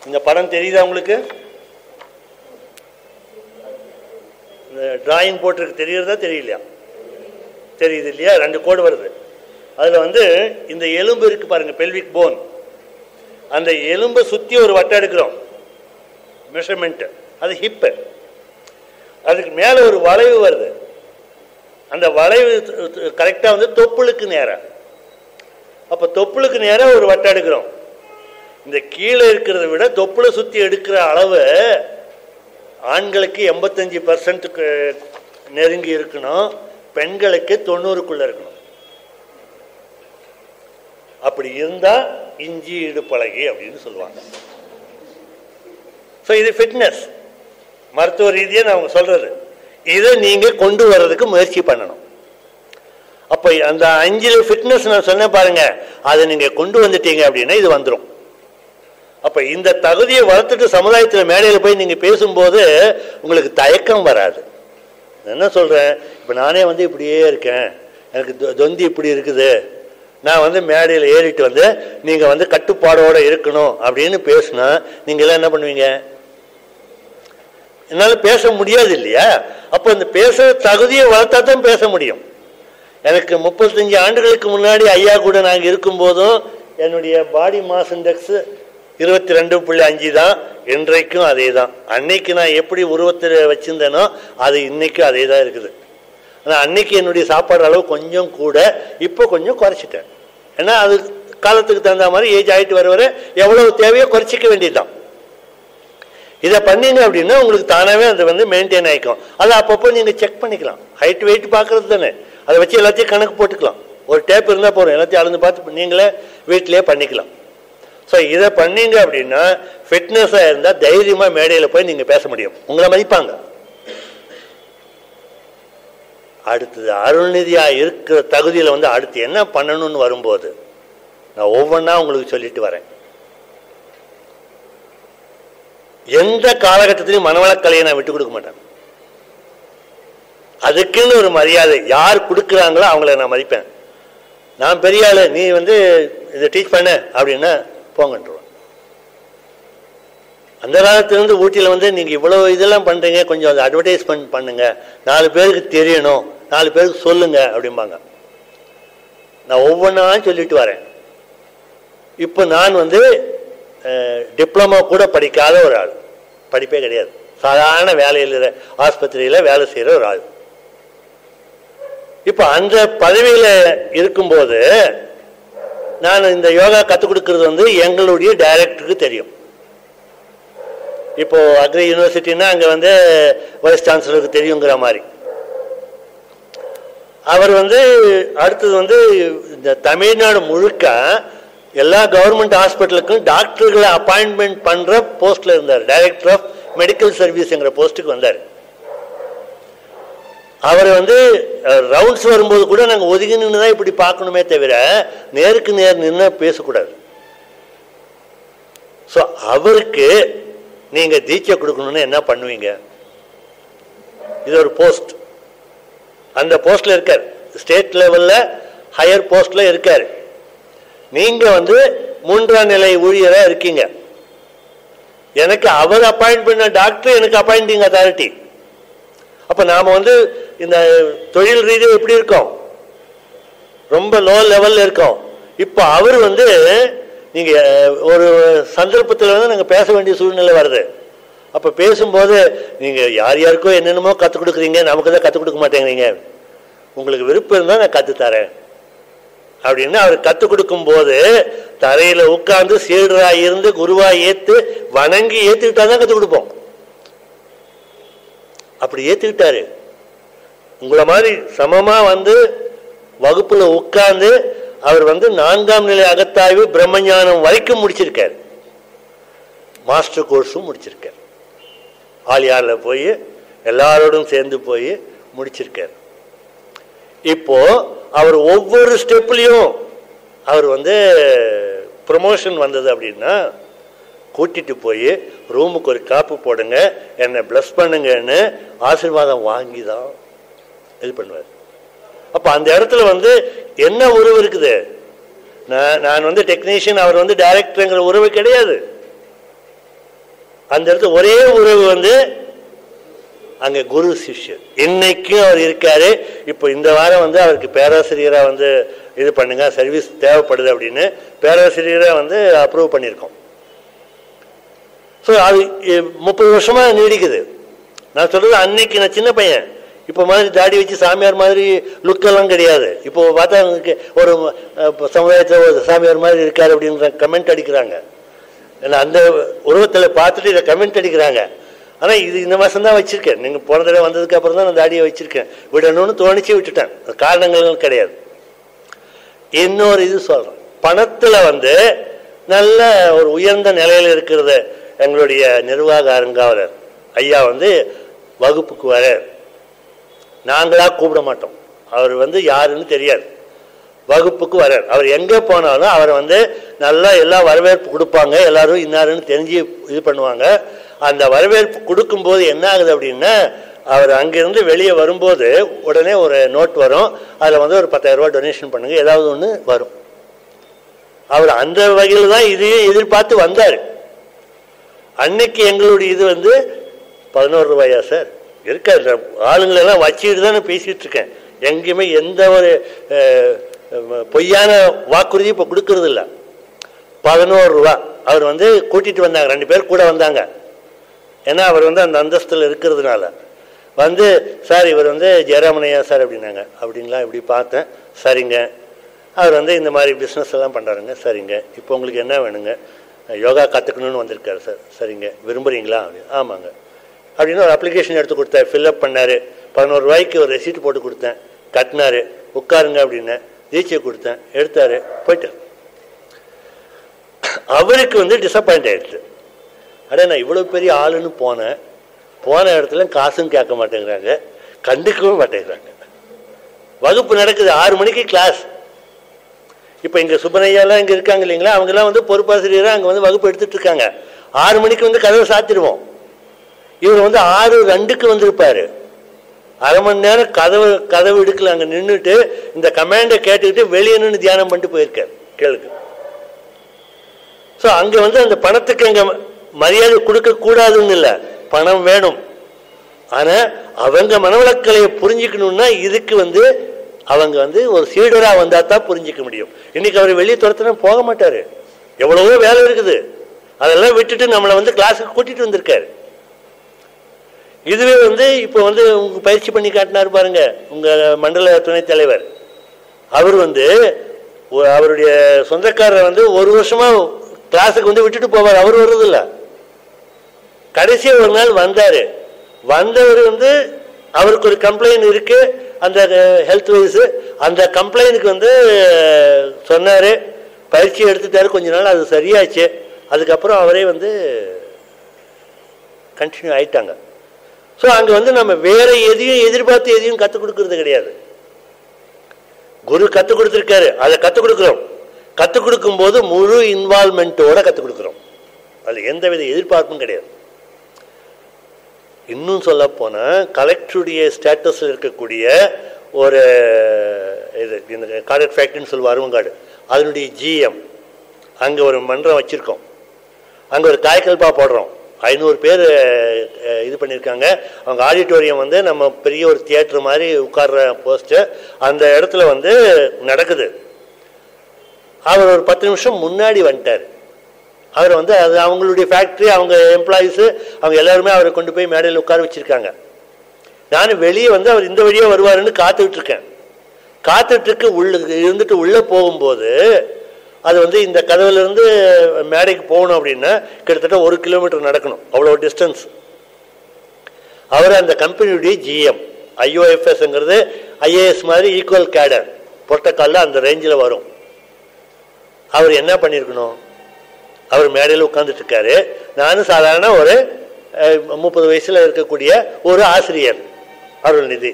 இந்த படம் தெரியுதா உங்களுக்கு இந்த டிராயிங் போட்டிருக்கு தெரிகிறதா தெரியலையா? தெரியுது இல்லையா? ரெண்டு கோடு வருது. அதில் வந்து இந்த எலும்பு இருக்கு பாருங்க பெல்விக் போன் அந்த எலும்பை சுற்றி ஒரு வட்டம் எடுக்கிறோம். மெஷர்மெண்ட்டு அது ஹிப்பு அதுக்கு மேலே ஒரு வளைவு வருது. அந்த வளைவு கரெக்டாக வந்து தொப்புளுக்கு நேராக அப்போ தொப்புளுக்கு நேராக ஒரு வட்டம் எடுக்கிறோம். இந்த கீழே இருக்கிறத விட தொப்புளை சுற்றி எடுக்கிற அளவு ஆண்களுக்கு எண்பத்தஞ்சு பர்சன்ட்டுக்கு நெருங்கி இருக்கணும் பெண்களுக்கு தொண்ணூறுக்குள்ளே இருக்கணும். அப்படி இருந்தால் இஞ்சி இடுப்பழகி அப்படின்னு சொல்லுவாங்க. ஸோ இது ஃபிட்னஸ் மருத்துவ ரீதியாக நான் அவங்க சொல்கிறது இதை நீங்கள் கொண்டு வர்றதுக்கு முயற்சி பண்ணணும். அப்போ அந்த அஞ்சில் ஃபிட்னஸ் நான் சொன்னேன் பாருங்கள் அதை நீங்கள் கொண்டு வந்துட்டீங்க அப்படின்னா இது வந்துடும் அப்ப இந்த தகுதியை வளர்த்துட்டு சமுதாயத்தில் மேடையில் போய் நீங்க பேசும்போது உங்களுக்கு தயக்கம் வராது. என்ன சொல்றேன்? இப்ப நானே வந்து இப்படியே இருக்கேன். எனக்கு தொந்தி இப்படி இருக்குது. நான் வந்து மேடையில் ஏறிட்டு வந்து நீங்க வந்து கட்டுப்பாடோட இருக்கணும் அப்படின்னு பேசுனா நீங்க எல்லாம் என்ன பண்ணுவீங்க? என்னால பேச முடியாது இல்லையா? அப்போ இந்த பேச தகுதியை வளர்த்தா தான் பேச முடியும். எனக்கு முப்பத்தஞ்சு ஆண்டுகளுக்கு முன்னாடி ஐயா கூட நாங்கள் இருக்கும்போதும் என்னுடைய பாடி மாஸ் இண்டெக்ஸ் இருபத்தி ரெண்டு புள்ளி அஞ்சு தான். இன்றைக்கும் அதே தான் அன்னைக்கு நான் எப்படி உருவத்தில் வச்சிருந்தேனோ அது இன்னைக்கும் அதே தான் இருக்குது. ஆனால் அன்னைக்கு என்னுடைய சாப்பாடு அளவு கொஞ்சம் கூட இப்போ கொஞ்சம் குறைச்சிட்டேன். ஏன்னா அது காலத்துக்கு தகுந்த மாதிரி ஏஜ் ஆகிட்டு வர வர எவ்வளவு தேவையோ குறைச்சிக்க வேண்டியதுதான். இதை பண்ணீங்க அப்படின்னா உங்களுக்கு தானாகவே அது வந்து மெயின்டைன் ஆகிக்கும் அதை அப்பப்போ நீங்கள் செக் பண்ணிக்கலாம். ஹைட் வெயிட் பார்க்கறது தானே. அதை வச்சு எல்லாத்தையும் கணக்கு போட்டுக்கலாம். ஒரு டேப் இருந்தால் போதும். எல்லாத்தையும் அளந்து பார்த்து நீங்களே வீட்டிலே பண்ணிக்கலாம். ஸோ இதை பண்ணீங்க அப்படின்னா ஃபிட்னஸாக இருந்தால் தைரியமாக மேடையில் போய் நீங்கள் பேச முடியும். உங்களை மதிப்பாங்க. அடுத்தது அருள்நிதியாக இருக்கிற தகுதியில் வந்து அடுத்து என்ன பண்ணணும்னு வரும்போது நான் ஒவ்வொன்றா உங்களுக்கு சொல்லிட்டு வரேன். எந்த காலகட்டத்திலையும் மனவளக்கலையை நான் விட்டு கொடுக்க மாட்டேன். அதுக்குன்னு ஒரு மரியாதை யார் கொடுக்குறாங்களோ அவங்கள நான் மதிப்பேன். நான் பெரிய ஆளு நீ வந்து இதை டீச் பண்ண அப்படின்னா போங்கன்றுவேன். அந்த காலத்துலேருந்து ஊட்டியில் வந்து நீங்கள் இவ்வளோ இதெல்லாம் பண்ணுறீங்க கொஞ்சம் அதை அட்வர்டைஸ்மெண்ட் பண்ணுங்க. நாலு பேருக்கு தெரியணும் நாலு பேருக்கு சொல்லுங்க அப்படிம்பாங்க. நான் ஒவ்வொன்றா சொல்லிட்டு வரேன். இப்போ நான் வந்து டிப்ளமா கூட படிக்காத ஒரு ஆள். படிப்பே கிடையாது. சாதாரண வேலையில் ஆஸ்பத்திரியில் வேலை செய்கிற ஒரு ஆள். இப்போ அந்த பதவியில் இருக்கும்போது நான் இந்த யோகா கற்றுக் கொடுக்கறது வந்து எங்களுடைய டைரக்டருக்கு தெரியும். இப்போ அக்ரி யூனிவர்சிட்டின்னா அங்கே வந்து வைஸ் சான்சலருக்கு தெரியுங்கிற மாதிரி. அவர் வந்து அடுத்தது வந்து இந்த தமிழ்நாடு முழுக்க எல்லா கவர்மெண்ட் ஹாஸ்பிட்டலுக்கும் டாக்டர்களை அப்பாயின்மெண்ட் பண்ணுற போஸ்ட்டில் இருந்தார். டைரக்டர் ஆஃப் மெடிக்கல் சர்வீஸுங்கிற போஸ்ட்டுக்கு வந்தார். அவர் வந்து ரவுண்ட்ஸ் வரும்போது கூட நாங்கள் ஒதுங்கி நின்று தான் இப்படி பார்க்கணுமே தவிர நேருக்கு நேர் நின்று பேசக்கூடாது. ஸோ அவருக்கு நீங்கள் தீட்சை கொடுக்கணும்னு என்ன பண்ணுவீங்க? இது ஒரு போஸ்ட். அந்த போஸ்டில் இருக்கார். ஸ்டேட் லெவலில் ஹையர் போஸ்டில் இருக்கார். நீங்கள் வந்து மூன்றாம் நிலை ஊழியராக இருக்கீங்க. எனக்கு அவர் அப்பாயிண்ட் பண்ண டாக்டர் எனக்கு அப்பாயிண்டிங் அத்தாரிட்டி. அப்போ நாம் வந்து இந்த தொழில் ரீதியாக எப்படி இருக்கும்? ரொம்ப லோ லெவலில் இருக்கும். இப்போ அவர் வந்து நீங்கள் ஒரு சந்தர்ப்பத்தில் வந்து நாங்கள் பேச வேண்டிய சூழ்நிலை வருது. அப்போ பேசும்போது நீங்கள் யார் யாருக்கோ என்னென்னமோ கற்றுக் கொடுக்குறீங்க நமக்கு தான் கற்றுக் கொடுக்க மாட்டேங்கிறீங்க. உங்களுக்கு விருப்பம் இருந்தால் நான் கற்றுத்தரேன் அப்படின்னு அவர் கற்றுக் கொடுக்கும்போது தரையில் உட்கார்ந்து சீடராக இருந்து குருவாக ஏற்று வணங்கி ஏற்றுக்கிட்டா தான் கற்றுக் கொடுப்போம். அப்படி ஏற்றுக்கிட்டாரு உங்களை மாதிரி சமமாக வந்து வகுப்பில் உட்கார்ந்து அவர் வந்து நான்காம் நிலை அகத்தாய்வு பிரம்மஞானம் வரைக்கும் முடிச்சிருக்கார். மாஸ்டர் கோர்ஸும் முடிச்சிருக்கார். ஆலியாரில் போய் எல்லாரோடும் சேர்ந்து போய் முடிச்சிருக்கார். இப்போ அவர் ஒவ்வொரு ஸ்டெப்லையும் அவர் வந்து ப்ரமோஷன் வந்தது அப்படின்னா கூட்டிட்டு போய் ரூமுக்கு ஒரு காப்பு போடுங்க என்னை ப்ளஸ் பண்ணுங்கன்னு ஆசீர்வாதம் வாங்கி தான் இது பண்ணுவார். அப்போ அந்த இடத்துல வந்து என்ன உறவு இருக்குது? நான் நான் வந்து டெக்னீஷியன் அவர் வந்து டைரக்டருங்கிற உறவு கிடையாது. அந்த இடத்துல ஒரே உறவு வந்து அங்கே குரு சிஷ்யர். இன்னைக்கும் அவர் இருக்காரு. இப்போ இந்த வாரம் வந்து அவருக்கு பேராசிரியராக வந்து இது பண்ணுங்க சர்வீஸ் தேவைப்படுது அப்படின்னு பேராசிரியராக வந்து அப்ரூவ் பண்ணியிருக்கோம். ஸோ அது முப்பது வருஷமாக நீடிக்குது. நான் சொல்றது அன்னைக்கு நான் சின்ன பையன். இப்போ மாதிரி தாடி வச்சு சாமியார் மாதிரி லுக்கெல்லாம் கிடையாது. இப்போ பார்த்தா ஒரு சமுதாயத்தில் ஒரு சாமியார் மாதிரி இருக்கார் அப்படின்ற கமெண்ட் அடிக்கிறாங்க. ஏன்னா அந்த உருவத்தில் பார்த்துட்டு இதை கமெண்ட் அடிக்கிறாங்க. ஆனால் இது இந்த மாதம் தான் வச்சுருக்கேன். நீங்கள் போன தடவை வந்ததுக்கு அப்புறம் தான் நான் தாடியை வச்சுருக்கேன். விடணும்னு தோணிச்சு விட்டுட்டேன். அது காரணங்கள் கிடையாது. இன்னொரு இது சொல்கிறேன் பணத்தில் வந்து நல்ல ஒரு உயர்ந்த நிலையில் இருக்கிறது எங்களுடைய நிர்வாக அருங்காவலர் ஐயா வந்து வகுப்புக்கு வர நாங்களாக கூப்பிட மாட்டோம். அவர் வந்து யாருன்னு தெரியாது. வகுப்புக்கு வரார். அவர் எங்கே போனாலும் அவரை வந்து நல்லா எல்லா வரவேற்பு கொடுப்பாங்க. எல்லாரும் இன்னாருன்னு தெரிஞ்சு இது பண்ணுவாங்க. அந்த வரவேற்பு கொடுக்கும்போது என்ன ஆகுது அப்படின்னா அவர் அங்கிருந்து வெளியே வரும்போது உடனே ஒரு நோட் வரும். அதில் வந்து ஒரு பத்தாயிரரூபா டொனேஷன் பண்ணுங்கள் ஏதாவது ஒன்று வரும். அவர் அந்த வகையில் தான் இதையும் எதிர்பார்த்து வந்தார். அன்னைக்கு எங்களுடைய இது வந்து பதினோரு ரூபாயா சார்? இருக்காது ஆளுங்களெல்லாம் வச்சுக்கிட்டு தான் நான் பேசிட்டு இருக்கேன். எங்கேயுமே எந்த ஒரு பொய்யான வாக்குறுதியும் இப்போ கொடுக்கறது இல்லை. பதினோரு ரூபா. அவர் வந்து கூட்டிட்டு வந்தாங்க. ரெண்டு பேர் கூட வந்தாங்க. ஏன்னா அவர் வந்து அந்த அந்தஸ்தில் இருக்கிறதுனால. வந்து சார் இவர் வந்து ஜெயராமனையா சார்? அப்படின்னாங்க. அப்படின்லாம் இப்படி பார்த்தேன். சரிங்க. அவர் வந்து இந்த மாதிரி பிஸ்னஸ் எல்லாம் பண்ணுறாருங்க சரிங்க. இப்போ உங்களுக்கு என்ன வேணுங்க? யோகா கற்றுக்கணும்னு வந்திருக்காரு சார். சரிங்க. விரும்புகிறீங்களா அப்படி ஆமாங்க. அப்படின்னு ஒரு அப்ளிகேஷன் எடுத்து கொடுத்தேன் ஃபில்அப் பண்ணார். பதினோரு ரூபாய்க்கு ஒரு ரெசீட் போட்டு கொடுத்தேன். கட்டினாரு. உட்காருங்க அப்படின்னு தீட்சை கொடுத்தேன். எடுத்தார். போயிட்டார். அவருக்கு வந்து டிசப்பாயிண்ட் ஆகிடுச்சு அட நான் இவ்வளோ பெரிய ஆளுன்னு போனேன். போன இடத்துல காசும் கேட்க மாட்டேங்கிறாங்க. கண்டுக்கவும் மாட்டேங்கிறாங்க. வகுப்பு நடக்குது. ஆறு மணிக்கு கிளாஸ் இப்போ இங்கே சுப்பனையாலாம் இங்கே இருக்காங்க இல்லைங்களா? அவங்கெல்லாம் வந்து பொறுப்பாசிரியராக அங்கே வந்து வகுப்பு எடுத்துகிட்டு இருக்காங்க. ஆறு மணிக்கு வந்து கதவை சாத்திடுவோம். இவர் வந்து ஆறு ரெண்டுக்கு வந்திருப்பாரு. அரை மணி நேரம் கதவு கதவு இடுக்கல அங்கே நின்றுட்டு இந்த கமாண்டை கேட்டுக்கிட்டு வெளியே நின்று தியானம் பண்ணிட்டு போயிருக்காரு. கேளுக்கு ஸோ அங்கே வந்து அந்த பணத்துக்கு அங்கே மரியாதை கொடுக்க கூடாதுன்னு இல்லை. பணம் வேணும். ஆனால் அவங்க மனவளக்கலையை புரிஞ்சுக்கணும்னா இதுக்கு வந்து அவங்க வந்து ஒரு சீடராக வந்தால் தான் புரிஞ்சுக்க முடியும். இன்னைக்கு அவர் வெளியே துரத்துனா போக மாட்டார். எவ்வளவோ வேலை இருக்குது. அதெல்லாம் விட்டுட்டு நம்மளை வந்து கிளாஸுக்கு கூட்டிகிட்டு வந்திருக்காரு. இதுவே வந்து இப்போ வந்து உங்களுக்கு பயிற்சி பண்ணி காட்டினார் பாருங்க உங்கள் மண்டல துணைத் தலைவர். அவர் வந்து அவருடைய சொந்தக்காரர் வந்து ஒரு வருஷமா கிளாஸுக்கு வந்து விட்டுட்டு போவார் அவர் வர்றதில்ல. கடைசியாக ஒரு நாள் வந்தார். வந்தவர் வந்து அவருக்கு ஒரு கம்ப்ளைண்ட் இருக்கு அந்த ஹெல்த் வைஸ் அந்த கம்ப்ளைண்ட்டுக்கு வந்து சொன்னார். பயிற்சி எடுத்துட்டார் கொஞ்ச நாள் அது சரியாச்சு. அதுக்கப்புறம் அவரே வந்து கண்டினியூ ஆயிட்டாங்க. ஸோ அங்கே வந்து நம்ம வேற எதையும் எதிர்பார்த்து எதையும் கற்றுக் கொடுக்கறது கிடையாது. குரு கற்றுக் கொடுத்துருக்காரு. அதை கற்றுக் கொடுக்குறோம். கற்றுக் கொடுக்கும்போது முழு இன்வால்மெண்ட்டோட கற்றுக் கொடுக்குறோம். அதில் எந்தவித எதிர்பார்ப்பும் கிடையாது. இன்னும் சொல்ல போனால் கலெக்டருடைய ஸ்டேட்டஸில் இருக்கக்கூடிய ஒரு இது இந்த கார்டட் ஃபேக்ட்ரின்னு சொல்லுவோம் அருவங்காடு. அதனுடைய ஜிஎம் அங்கே ஒரு மன்றம் வச்சுருக்கோம். அங்கே ஒரு காய்கல்பா போடுறோம். ஐநூறு பேர் இது பண்ணியிருக்காங்க அவங்க ஆடிட்டோரியம் வந்து நம்ம பெரிய ஒரு தியேட்டர் மாதிரி உட்கார்ற போஸ்ட்டு அந்த இடத்துல வந்து நடக்குது. அவர் ஒரு பத்து நிமிஷம் முன்னாடி வந்துட்டார். அவர் வந்து அது அவங்களுடைய ஃபேக்ட்ரி அவங்க எம்ப்ளாயீஸு அவங்க எல்லாருமே அவரை கொண்டு போய் மேடையில் உட்கார வச்சிருக்காங்க. நான் வெளியே வந்து அவர் இந்த வழியாக வருவாருன்னு காத்துட்ருக்கேன் காத்துட்ருக்கு உள்ள இருந்துட்டு உள்ளே போகும்போது அது வந்து இந்த கதவுலேருந்து மேடைக்கு போகணும் அப்படின்னா கிட்டத்தட்ட ஒரு கிலோமீட்டர் நடக்கணும். அவ்வளோ டிஸ்டன்ஸ் அவர் அந்த கம்பெனியுடைய ஜிஎம் ஐஓஎஃப்எஸ்ங்கிறது ஐஏஎஸ் மாதிரி ஈக்குவல் கேடர் புரோட்டோக்காலில் அந்த ரேஞ்சில் வரும். அவர் என்ன பண்ணியிருக்கணும் அவர் மேடையில் உட்காந்துட்ருக்காரு நானும் சாதாரண ஒரு முப்பது வயசில் இருக்கக்கூடிய ஒரு ஆசிரியர். அருள்நிதி.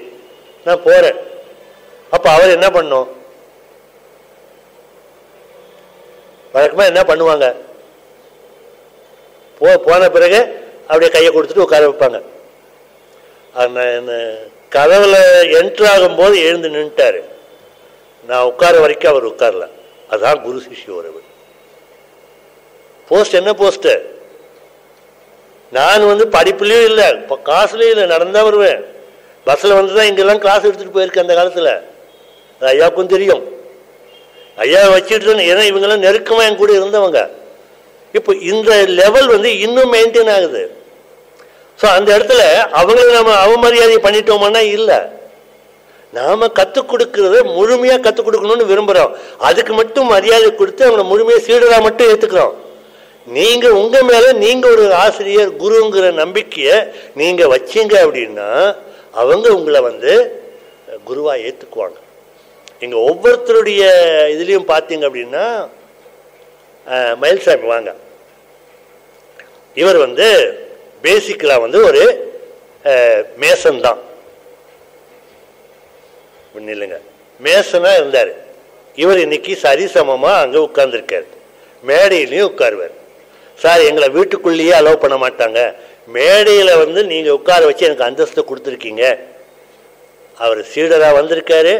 நான் போகிறேன் அப்போ அவர் என்ன பண்ணும்? வழக்கமாக என்ன பண்ணுவாங்க? போ போன பிறகு அப்படியே கையை கொடுத்துட்டு உட்கார வைப்பாங்க. அந்த கதவுல என்ட்ரு ஆகும்போது எழுந்து நின்றுட்டாரு நான் உட்கார வரைக்கும் அவர் உட்காரல. அதான் குரு சிஷ்ய உறவு. போஸ்ட் என்ன போஸ்ட்டு நான் வந்து படிப்புலேயும் இல்லை. இப்போ காசுலேயும் இல்லை. நடந்தால் வருவேன். பஸ்ஸில் வந்து தான் இங்கெல்லாம் கிளாஸ் எடுத்துட்டு போயிருக்கேன் அந்த காலத்தில். அது ஐயாவுக்கும் தெரியும். ஐயா வச்சுட்டு ஏன்னா இவங்கெல்லாம் நெருக்கமாக என் கூட இருந்தவங்க. இப்போ இந்த லெவல் வந்து இன்னும் மெயின்டைன் ஆகுது. ஸோ அந்த இடத்துல அவங்கள நம்ம அவமரியாதை பண்ணிட்டோம்னா இல்லை. நாம் கற்றுக் கொடுக்கறத முழுமையாக கற்றுக் கொடுக்கணும்னு விரும்புகிறோம் அதுக்கு மட்டும் மரியாதை கொடுத்து அவங்களை முழுமையாக சீடராக மட்டும் ஏற்றுக்கிறோம் நீங்கள் உங்கள் மேலே நீங்கள் ஒரு ஆசிரியர் குருங்கிற நம்பிக்கையை நீங்கள் வச்சீங்க அப்படின்னா அவங்க உங்களை வந்து குருவாக ஏற்றுக்குவாங்க இங்க ஒவ்வொருத்தருடைய இதுலயும் பார்த்தீங்க அப்படின்னா மயில்சாமி வாங்க. இவர் வந்து பேசிக்கலா வந்து ஒரு மேசன் தான் இல்லைங்க மேசனா இருந்தார். இவர் இன்னைக்கு சரிசமமா அங்க உட்கார்ந்துருக்காரு. மேடையிலையும் உட்காருவார். சார் எங்களை வீட்டுக்குள்ளேயே அலோவ் பண்ண மாட்டாங்க. மேடையில வந்து நீங்க உட்கார வச்சு எனக்கு அந்தஸ்து கொடுத்துருக்கீங்க. அவர் சீடராக வந்திருக்காரு.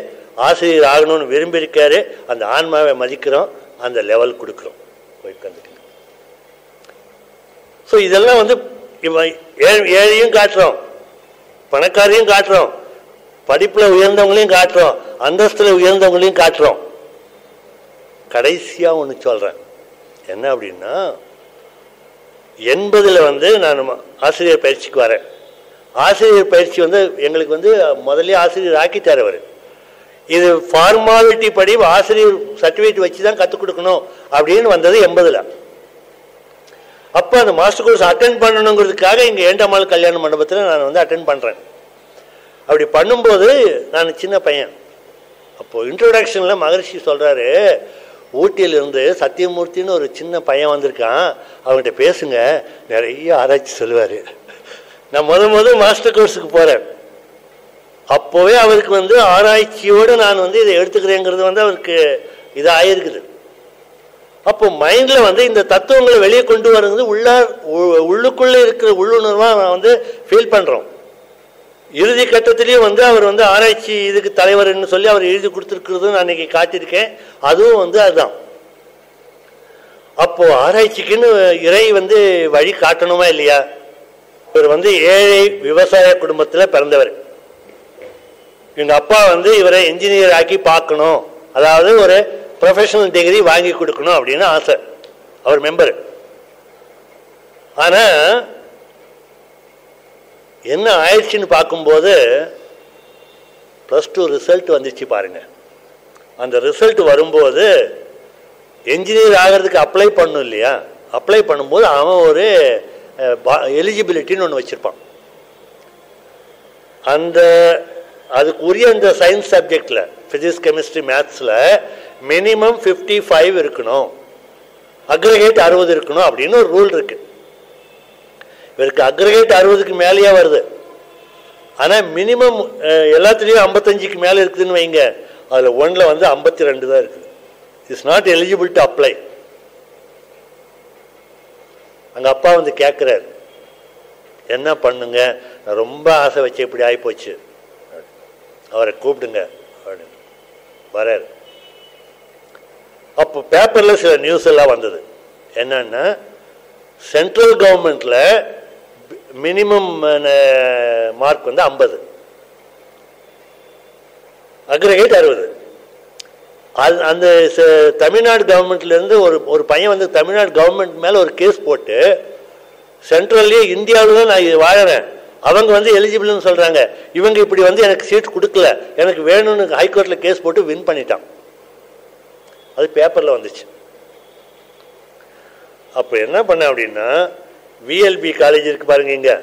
ஆசிரியர் ஆகணும்னு விரும்பியிருக்காரு அந்த ஆன்மாவை மதிக்கிறோம் அந்த லெவல் கொடுக்குறோம். போய் உட்காந்துக்கங்க ஸோ இதெல்லாம் வந்து ஏழையும் காட்டுறோம் பணக்காரையும் காட்டுறோம் படிப்பில் உயர்ந்தவங்களையும் காட்டுறோம் அந்தஸ்தில் உயர்ந்தவங்களையும் காட்டுறோம். கடைசியாக ஒன்று சொல்கிறேன் என்ன அப்படின்னா எண்பதில் வந்து நான் ஆசிரியர் பயிற்சிக்கு வரேன். ஆசிரியர் பயிற்சி வந்து எங்களுக்கு வந்து முதல்ல ஆசிரியர் ஆக்கிட்டார் அவர். இது ஃபார்மாலிட்டி படி ஆசிரியர் சர்டிஃபிகேட் வச்சு தான் கற்றுக் கொடுக்கணும் அப்படின்னு வந்தது எண்பதுல. அப்போ அந்த மாஸ்டர் கோர்ஸ் அட்டன் பண்ணணுங்கிறதுக்காக இங்கே ஏண்டாமல் கல்யாண மண்டபத்தில் நான் வந்து அட்டன் பண்ணுறேன் அப்படி பண்ணும்போது நான் சின்ன பையன். அப்போது இன்ட்ரோடக்ஷனில் மகரிஷி சொல்கிறாரு ஊட்டியிலிருந்து சத்தியமூர்த்தின்னு ஒரு சின்ன பையன் வந்திருக்கான் அவன்கிட்ட பேசுங்க நிறைய ஆராய்ச்சி சொல்லுவார். நான் முத முத மாஸ்டர் கோர்ஸுக்கு போகிறேன் அப்போவே அவருக்கு வந்து ஆராய்ச்சியோடு நான் வந்து இதை எடுத்துக்கிறேங்கிறது வந்து அவருக்கு இது ஆயிருக்குது அப்போ மைண்டில் வந்து இந்த தத்துவங்களை வெளியே கொண்டு வர்றது உள்ளார் உள்ளுக்குள்ளே இருக்கிற உள்ளுணர்வாக நான் வந்து ஃபீல் பண்ணுறோம் இறுதி கட்டத்திலையும் வந்து அவர் வந்து ஆராய்ச்சி இதுக்கு தலைவர்னு சொல்லி அவர் எழுதி கொடுத்துருக்கிறதும் நான் இன்னைக்கு காட்டியிருக்கேன். அதுவும் வந்து அதுதான். அப்போது ஆராய்ச்சிக்குன்னு இறை வந்து வழி காட்டணுமா இல்லையா? இவர் வந்து ஏழை விவசாய குடும்பத்தில் பிறந்தவர். எங்கள் அப்பா வந்து இவரை இன்ஜினியர் ஆக்கி பார்க்கணும். அதாவது ஒரு ப்ரொஃபஷனல் டிகிரி வாங்கி கொடுக்கணும் அப்படின்னு ஆசை. அவர் மெம்பர் ஆனால் என்ன ஆயிடுச்சுன்னு பார்க்கும்போது ப்ளஸ் டூ ரிசல்ட் வந்துச்சு பாருங்க. அந்த ரிசல்ட் வரும்போது என்ஜினியர் ஆகிறதுக்கு அப்ளை பண்ணும் இல்லையா? அப்ளை பண்ணும்போது அவன் ஒரு எலிஜிபிலிட்டின்னு ஒன்று வச்சுருப்பான். அந்த அதுக்கு உரிய சயின்ஸ் சப்ஜெக்டில் ஃபிசிக்ஸ் கெமிஸ்ட்ரி மேத்ஸில் மினிமம் ஃபிஃப்டி ஃபைவ் இருக்கணும். அக்ரிகேட் அறுபது இருக்கணும் அப்படின்னு ஒரு ரூல் இருக்கு. இவருக்கு அக்ரிகேட் அறுபதுக்கு மேலேயே வருது. ஆனால் மினிமம் எல்லாத்துலேயும் ஐம்பத்தஞ்சுக்கு மேலே இருக்குதுன்னு வைங்க. அதில் ஒன்றில் வந்து ஐம்பத்தி ரெண்டு தான் இருக்குது. It's not eligible to apply அங்கே அப்பா வந்து கேட்குறாரு என்ன பண்ணுங்க? நான் ரொம்ப ஆசை வச்சு இப்படி ஆகிப்போச்சு அவரை கூப்பிடுங்க. அப்படின்னு. வரார். அப்போ பேப்பரில் சில நியூஸ் எல்லாம் வந்தது. என்னன்னா சென்ட்ரல் கவர்மெண்ட்ல மினிமம் மார்க் வந்து ஐம்பது. அக்ரிகேட் அறுபது. அது அந்த ச- தமிழ்நாடு கவர்மெண்ட்லேருந்து ஒரு ஒரு பையன் வந்து தமிழ்நாடு கவர்மெண்ட் மேலே ஒரு கேஸ் போட்டு சென்ட்ரல்லே இந்தியாவில் தான் நான் இது வாழறேன். அவங்க வந்து எலிஜிபிள்னு சொல்கிறாங்க இவங்க இப்படி வந்து எனக்கு சீட் கொடுக்கல. எனக்கு வேணும்னு ஹைகோர்ட்டில் கேஸ் போட்டு வின் பண்ணிட்டான். அது பேப்பரில் வந்துச்சு. அப்போ என்ன பண்ண அப்படின்னா விஎல்பி காலேஜ் இருக்கு பாருங்க இங்கே.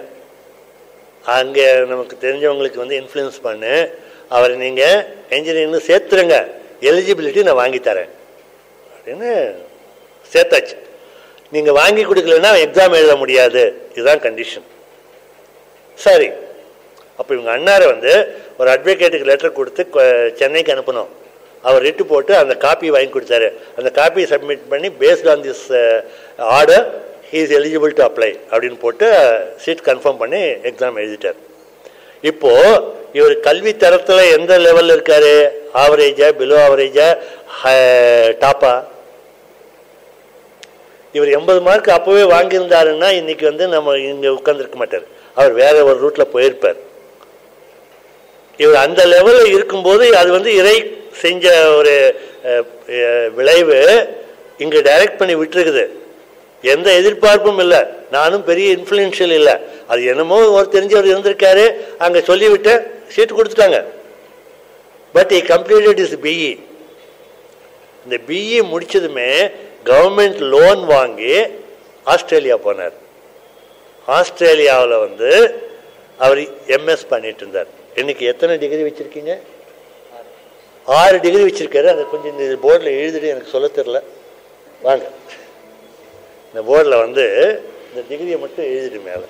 அங்கே நமக்கு தெரிஞ்சவங்களுக்கு வந்து இன்ஃப்ளூயன்ஸ் பண்ணு. அவரை நீங்கள் என்ஜினியரிங் சேர்த்துருங்க. எலிஜிபிலிட்டி நான் வாங்கி தரேன். அப்படின்னு சேர்த்தாச்சு. நீங்கள் வாங்கி கொடுக்கலன்னா எக்ஸாம் எழுத முடியாது. இதுதான் கண்டிஷன் சரி. அப்போ இவங்க அண்ணாரை வந்து ஒரு அட்வொகேட்டுக்கு லெட்டர் கொடுத்து சென்னைக்கு அனுப்பணும். அவர் ரிட்டு போட்டு அந்த காப்பி வாங்கி கொடுத்தாரு. அந்த காப்பியை சப்மிட் பண்ணி paste on this order he is eligible to apply அப்படின்னு போட்டு சீட் கன்ஃபார்ம் பண்ணி எக்ஸாம் எழுதிட்டார். இப்போது இவர் கல்வி தரத்தில் எந்த லெவலில் இருக்கார்? ஆவரேஜா பிலோ ஆவரேஜா டாப்பா இவர் எண்பது மார்க் அப்போவே வாங்கியிருந்தாருன்னா இன்னைக்கு வந்து நம்ம இங்கே உட்காந்துருக்க மாட்டார். அவர் வேற ஒரு ரூட்ல போயிருப்பார். இவர் அந்த லெவலில் இருக்கும்போது அது வந்து இறை செஞ்ச ஒரு விளைவு இங்கே டைரக்ட் பண்ணி விட்டுருக்குது. எந்த எதிர்பார்ப்பும் இல்லை. நானும் பெரிய இன்ஃப்ளூயன்ஷியல் இல்லை. அது என்னமோ ஒரு தெரிஞ்சவர் இருந்திருக்காரு. அங்கே சொல்லிவிட்டு சீட்டு கொடுத்துட்டாங்க. But he completed his BE இந்த பிஇ முடிச்சதுமே கவர்மெண்ட் லோன் வாங்கி ஆஸ்திரேலியா போனார். ஆஸ்திரேலியாவில் வந்து அவர் எம்எஸ் பண்ணிட்டு இருந்தார். இன்னைக்கு எத்தனை டிகிரி வச்சுருக்கீங்க? ஆறு டிகிரி வச்சுருக்காரு. அதை கொஞ்சம் இந்த போர்டில் எழுதிட்டு எனக்கு சொல்ல தெரில வாங்க. இந்த போர்டில் வந்து இந்த டிகிரியை மட்டும் எழுதிட்டு மேலே.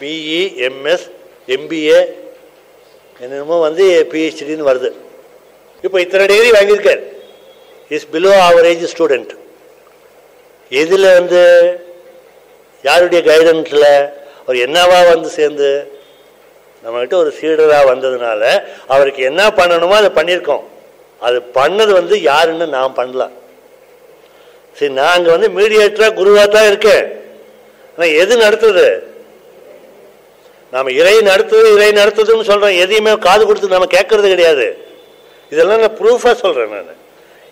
பிஇ எம்எஸ் எம்பிஏ என்னென்னமோ வந்து பிஹெச்டின்னு வருது. இப்போ இத்தனை டிகிரி வாங்கியிருக்கார். இஸ் பிலோ ஆவரேஜ் ஸ்டூடெண்ட் எதில் வந்து யாருடைய கைடன்ஸில் அவர் என்னவா வந்து சேர்ந்து நம்மகிட்ட ஒரு சீடராக வந்ததுனால அவருக்கு என்ன பண்ணணுமோ அதை பண்ணியிருக்கோம். அது பண்ணது வந்து யாருன்னு நான் பண்ணலாம் சரி நான் அங்கே வந்து மீடியேட்டராக குருவாக தான் இருக்கேன். ஆனால் எது நடத்துது? நாம் இறை நடத்துது இறை நடத்துதுன்னு சொல்கிறோம் எதையுமே காது கொடுத்து நம்ம கேட்கறது கிடையாது. இதெல்லாம் நான் ப்ரூஃபாக சொல்கிறேன் நான்.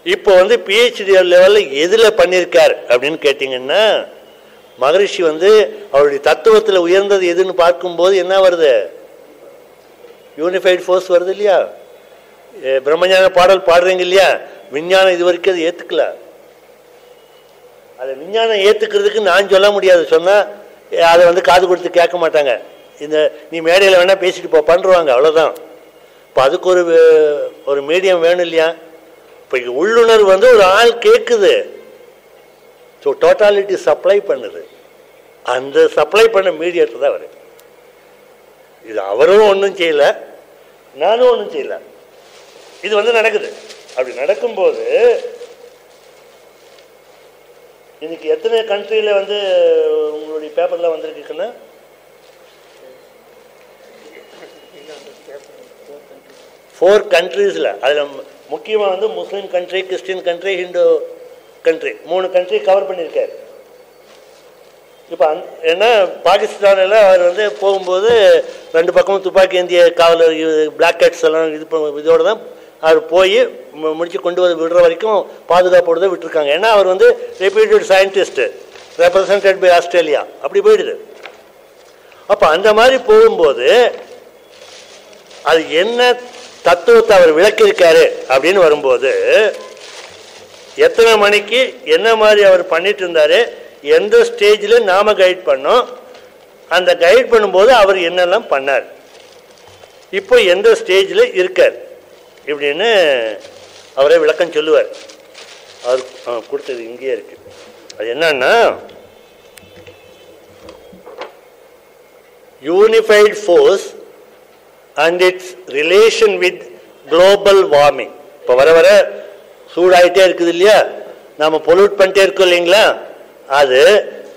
இப்போ வந்து பிஹெச்டி லெவலில் எதில் பண்ணியிருக்கார் அப்படின்னு கேட்டிங்கன்னா மகரிஷி வந்து அவருடைய தத்துவத்தில் உயர்ந்தது எதுன்னு பார்க்கும்போது என்ன வருது? யூனிஃபைடு ஃபோர்ஸ் வருது இல்லையா? ஏ, பிரம்மஞான பாடல் பாடுறீங்க இல்லையா? விஞ்ஞானம் இது வரைக்கும் அதை ஏற்றுக்கல அதை விஞ்ஞானம் ஏற்றுக்கிறதுக்கு நான் சொல்ல முடியாது. சொன்னால் அதை வந்து காது கொடுத்து கேட்க மாட்டாங்க. இந்த நீ மேடையில் வேணால் பேசிட்டு போ பண்ணுருவாங்க அவ்வளோதான் இப்போ அதுக்கு ஒரு ஒரு மீடியம் வேணும் இல்லையா? இப்போ உள்ளுணர்வு வந்து ஒரு ஆள் கேட்குது ஸோ டோட்டாலிட்டி சப்ளை பண்ணுது. அந்த சப்ளை பண்ண மீடியேட்டர் தான் அவர். இது அவரும் ஒன்றும் செய்யலை நானும் ஒன்றும் செய்யலை. இது வந்து நடக்குது. அப்படி நடக்கும்போது இன்னைக்கு எத்தனை கண்ட்ரியில் வந்து உங்களுடைய பேப்பரில் வந்திருக்குன்னா ஃபோர் கண்ட்ரீஸில் அதில் முக்கியமாக வந்து Muslim country Christian country Hindu country மூணு கண்ட்ரி கவர் பண்ணியிருக்காரு. இப்போ அந் ஏன்னா பாகிஸ்தானில் அவர் வந்து போகும்போது ரெண்டு பக்கமும் துப்பாக்கி ஏந்திய காவலர் பிளாக் ஹெட்ஸ் எல்லாம் இது பண்ண- தான் அவர் போய் மு- முடிச்சு கொண்டு வந்து விடுற வரைக்கும் பாதுகாப்போடு தான் விட்டுருக்காங்க. ஏன்னா அவர் வந்து reputed scientist represented by Australia அப்படி போயிடுது. அப்போ அந்த மாதிரி போகும்போது அது என்ன தத்துவத்தை அவர் விளக்கியிருக்காரு அப்படின்னு வரும்போது எத்தனை மணிக்கு என்ன மாதிரி அவர் பண்ணிட்டு இருந்தாரு எந்த ஸ்டேஜில் நாம கைட் பண்ணோம் அந்த கைட் பண்ணும்போது அவர் என்னெல்லாம் பண்ணார். இப்போ எந்த ஸ்டேஜில் இருக்கார் இப்படின்னு அவரே விளக்கம் சொல்லுவார். அவர் ஆ, கொடுத்தது இங்கேயே இருக்கு. அது என்னன்னா unified force and it's relation with global warming இப்போ வர வர சூடாயிட்டே இருக்குது இல்லையா? நாம் பொல்யூட் பண்ணிட்டே இருக்கோம் இல்லைங்களா? அது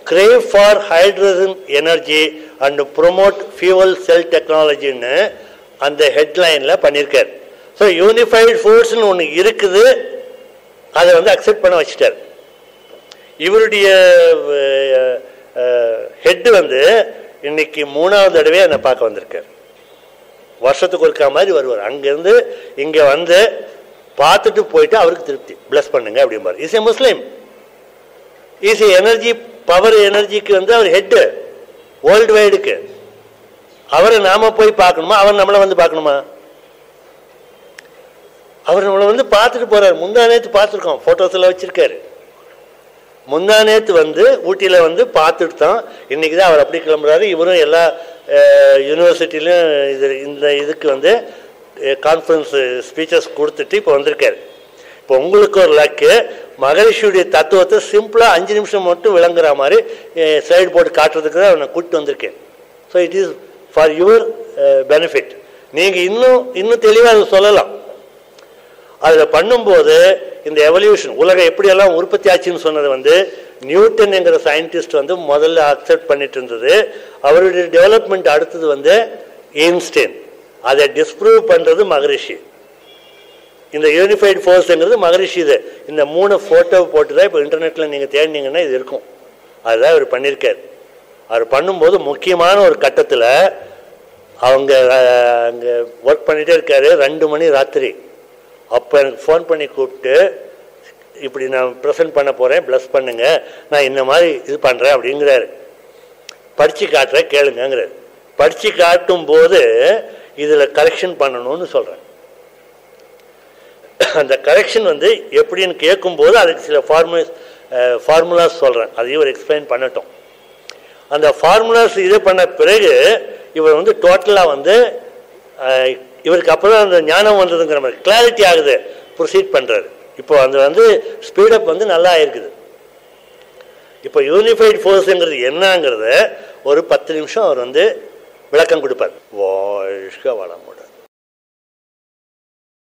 crave for hydrogen energy and promote fuel cell டெக்னாலஜின்னு அந்த ஹெட்லைனில் பண்ணியிருக்கார். ஸோ யூனிஃபைடு ஃபோர்ஸ்னு ஒன்று இருக்குது. அதை வந்து அக்செப்ட் பண்ண வச்சுட்டார். இவருடைய ஹெட் வந்து இன்னைக்கு மூணாவது தடவை என்னை பார்க்க வந்திருக்கார். வருஷத்துக்கு ஒருக்கா மாதிரி வருவார். அங்கேருந்து இங்கே வந்து பார்த்துட்டு போயிட்டு அவருக்கு திருப்தி. பிளஸ் பண்ணுங்க அப்படிம்பார். Is a Muslim is energy power எனர்ஜிக்கு வந்து அவர் ஹெட்டு வேர்ல்டு வைடுக்கு அவரை நாம போய் பார்க்கணுமா? அவர் நம்மளை வந்து பார்க்கணுமா? அவர் நம்மளை வந்து பார்த்துட்டு போறாரு. முந்தா நேற்று பார்த்துருக்கோம். ஃபோட்டோஸில் வச்சிருக்காரு. முந்தா நேற்று வந்து ஊட்டியில் வந்து பார்த்துட்டு தான் இன்றைக்கி தான் அவர் அப்படி கிளம்புறாரு. இவரும் எல்லா யூனிவர்சிட்டிலையும் இது இந்த இதுக்கு வந்து கான்ஃபரன்ஸ் ஸ்பீச்சஸ் கொடுத்துட்டு இப்போ வந்திருக்காரு. இப்போ உங்களுக்கு ஒரு லக்கு மகரிஷியுடைய தத்துவத்தை சிம்பிளாக அஞ்சு நிமிஷம் மட்டும் விளங்குற மாதிரி ஸ்லைடு போட்டு காட்டுறதுக்கு தான் அவனை கூப்பிட்டு வந்திருக்கேன். So it is for your benefit நீங்கள் இன்னும் இன்னும் தெளிவாக அதை சொல்லலாம். அதில் பண்ணும்போது இந்த எவல்யூஷன் உலகம் எப்படியெல்லாம் உற்பத்தி ஆச்சுன்னு சொன்னது வந்து நியூட்டன் என்கிற சயின்டிஸ்ட் வந்து முதல்ல அக்செப்ட் பண்ணிட்டு இருந்தது. அவருடைய டெவலப்மெண்ட் அடுத்தது வந்து எயின்ஸ்டைன் அதை டிஸ்ப்ரூவ் பண்ணுறது மகரிஷி. இந்த யூனிஃபைடு ஃபோர்ஸுங்கிறது மகரிஷி இது. இந்த மூணு ஃபோட்டோ போட்டு தான் இப்போ இன்டர்நெட்டில் நீங்கள் தேடினீங்கன்னா இது இருக்கும். அதுதான் அவர் பண்ணியிருக்கார் அவர் பண்ணும்போது முக்கியமான ஒரு கட்டத்தில் அவங்க அங்கே ஒர்க் பண்ணிகிட்டே இருக்காரு. ரெண்டு மணி ராத்திரி. அப்போ எனக்கு ஃபோன் பண்ணி கூப்பிட்டு இப்படி நான் ப்ரெசென்ட் பண்ண போகிறேன் ப்ளஸ் பண்ணுங்கள் நான் இந்த மாதிரி இது பண்ணுறேன் அப்படிங்கிறாரு. படித்து காட்டுறேன் கேளுங்கங்கிறாரு. படித்து காட்டும் போது இதில் கரெக்ஷன் பண்ணணும்னு சொல்கிறேன் அந்த கரெக்ஷன் வந்து எப்படின்னு கேட்கும்போது அதுக்கு சில ஃபார்முலாஸ் ஃபார்முலாஸ் சொல்கிறேன் அதையும் ஒரு எக்ஸ்பிளைன் பண்ணட்டும். அந்த ஃபார்முலாஸ் இது பண்ண பிறகு இவர் வந்து டோட்டலாக வந்து இவருக்கு அப்போ தான் அந்த ஞானம் வந்ததுங்கிற மாதிரி கிளாரிட்டி ஆகுது. ப்ரொசீட் பண்ணுறாரு இப்போ அந்த வந்து ஸ்பீடப் வந்து நல்லா இருக்குது. இப்போ யூனிஃபைட் ஃபோர்ஸுங்கிறது என்னங்கிறத ஒரு பத்து நிமிஷம் அவர் வந்து விளக்கம் கொடுப்பார். வாழ்க வளமுடன்.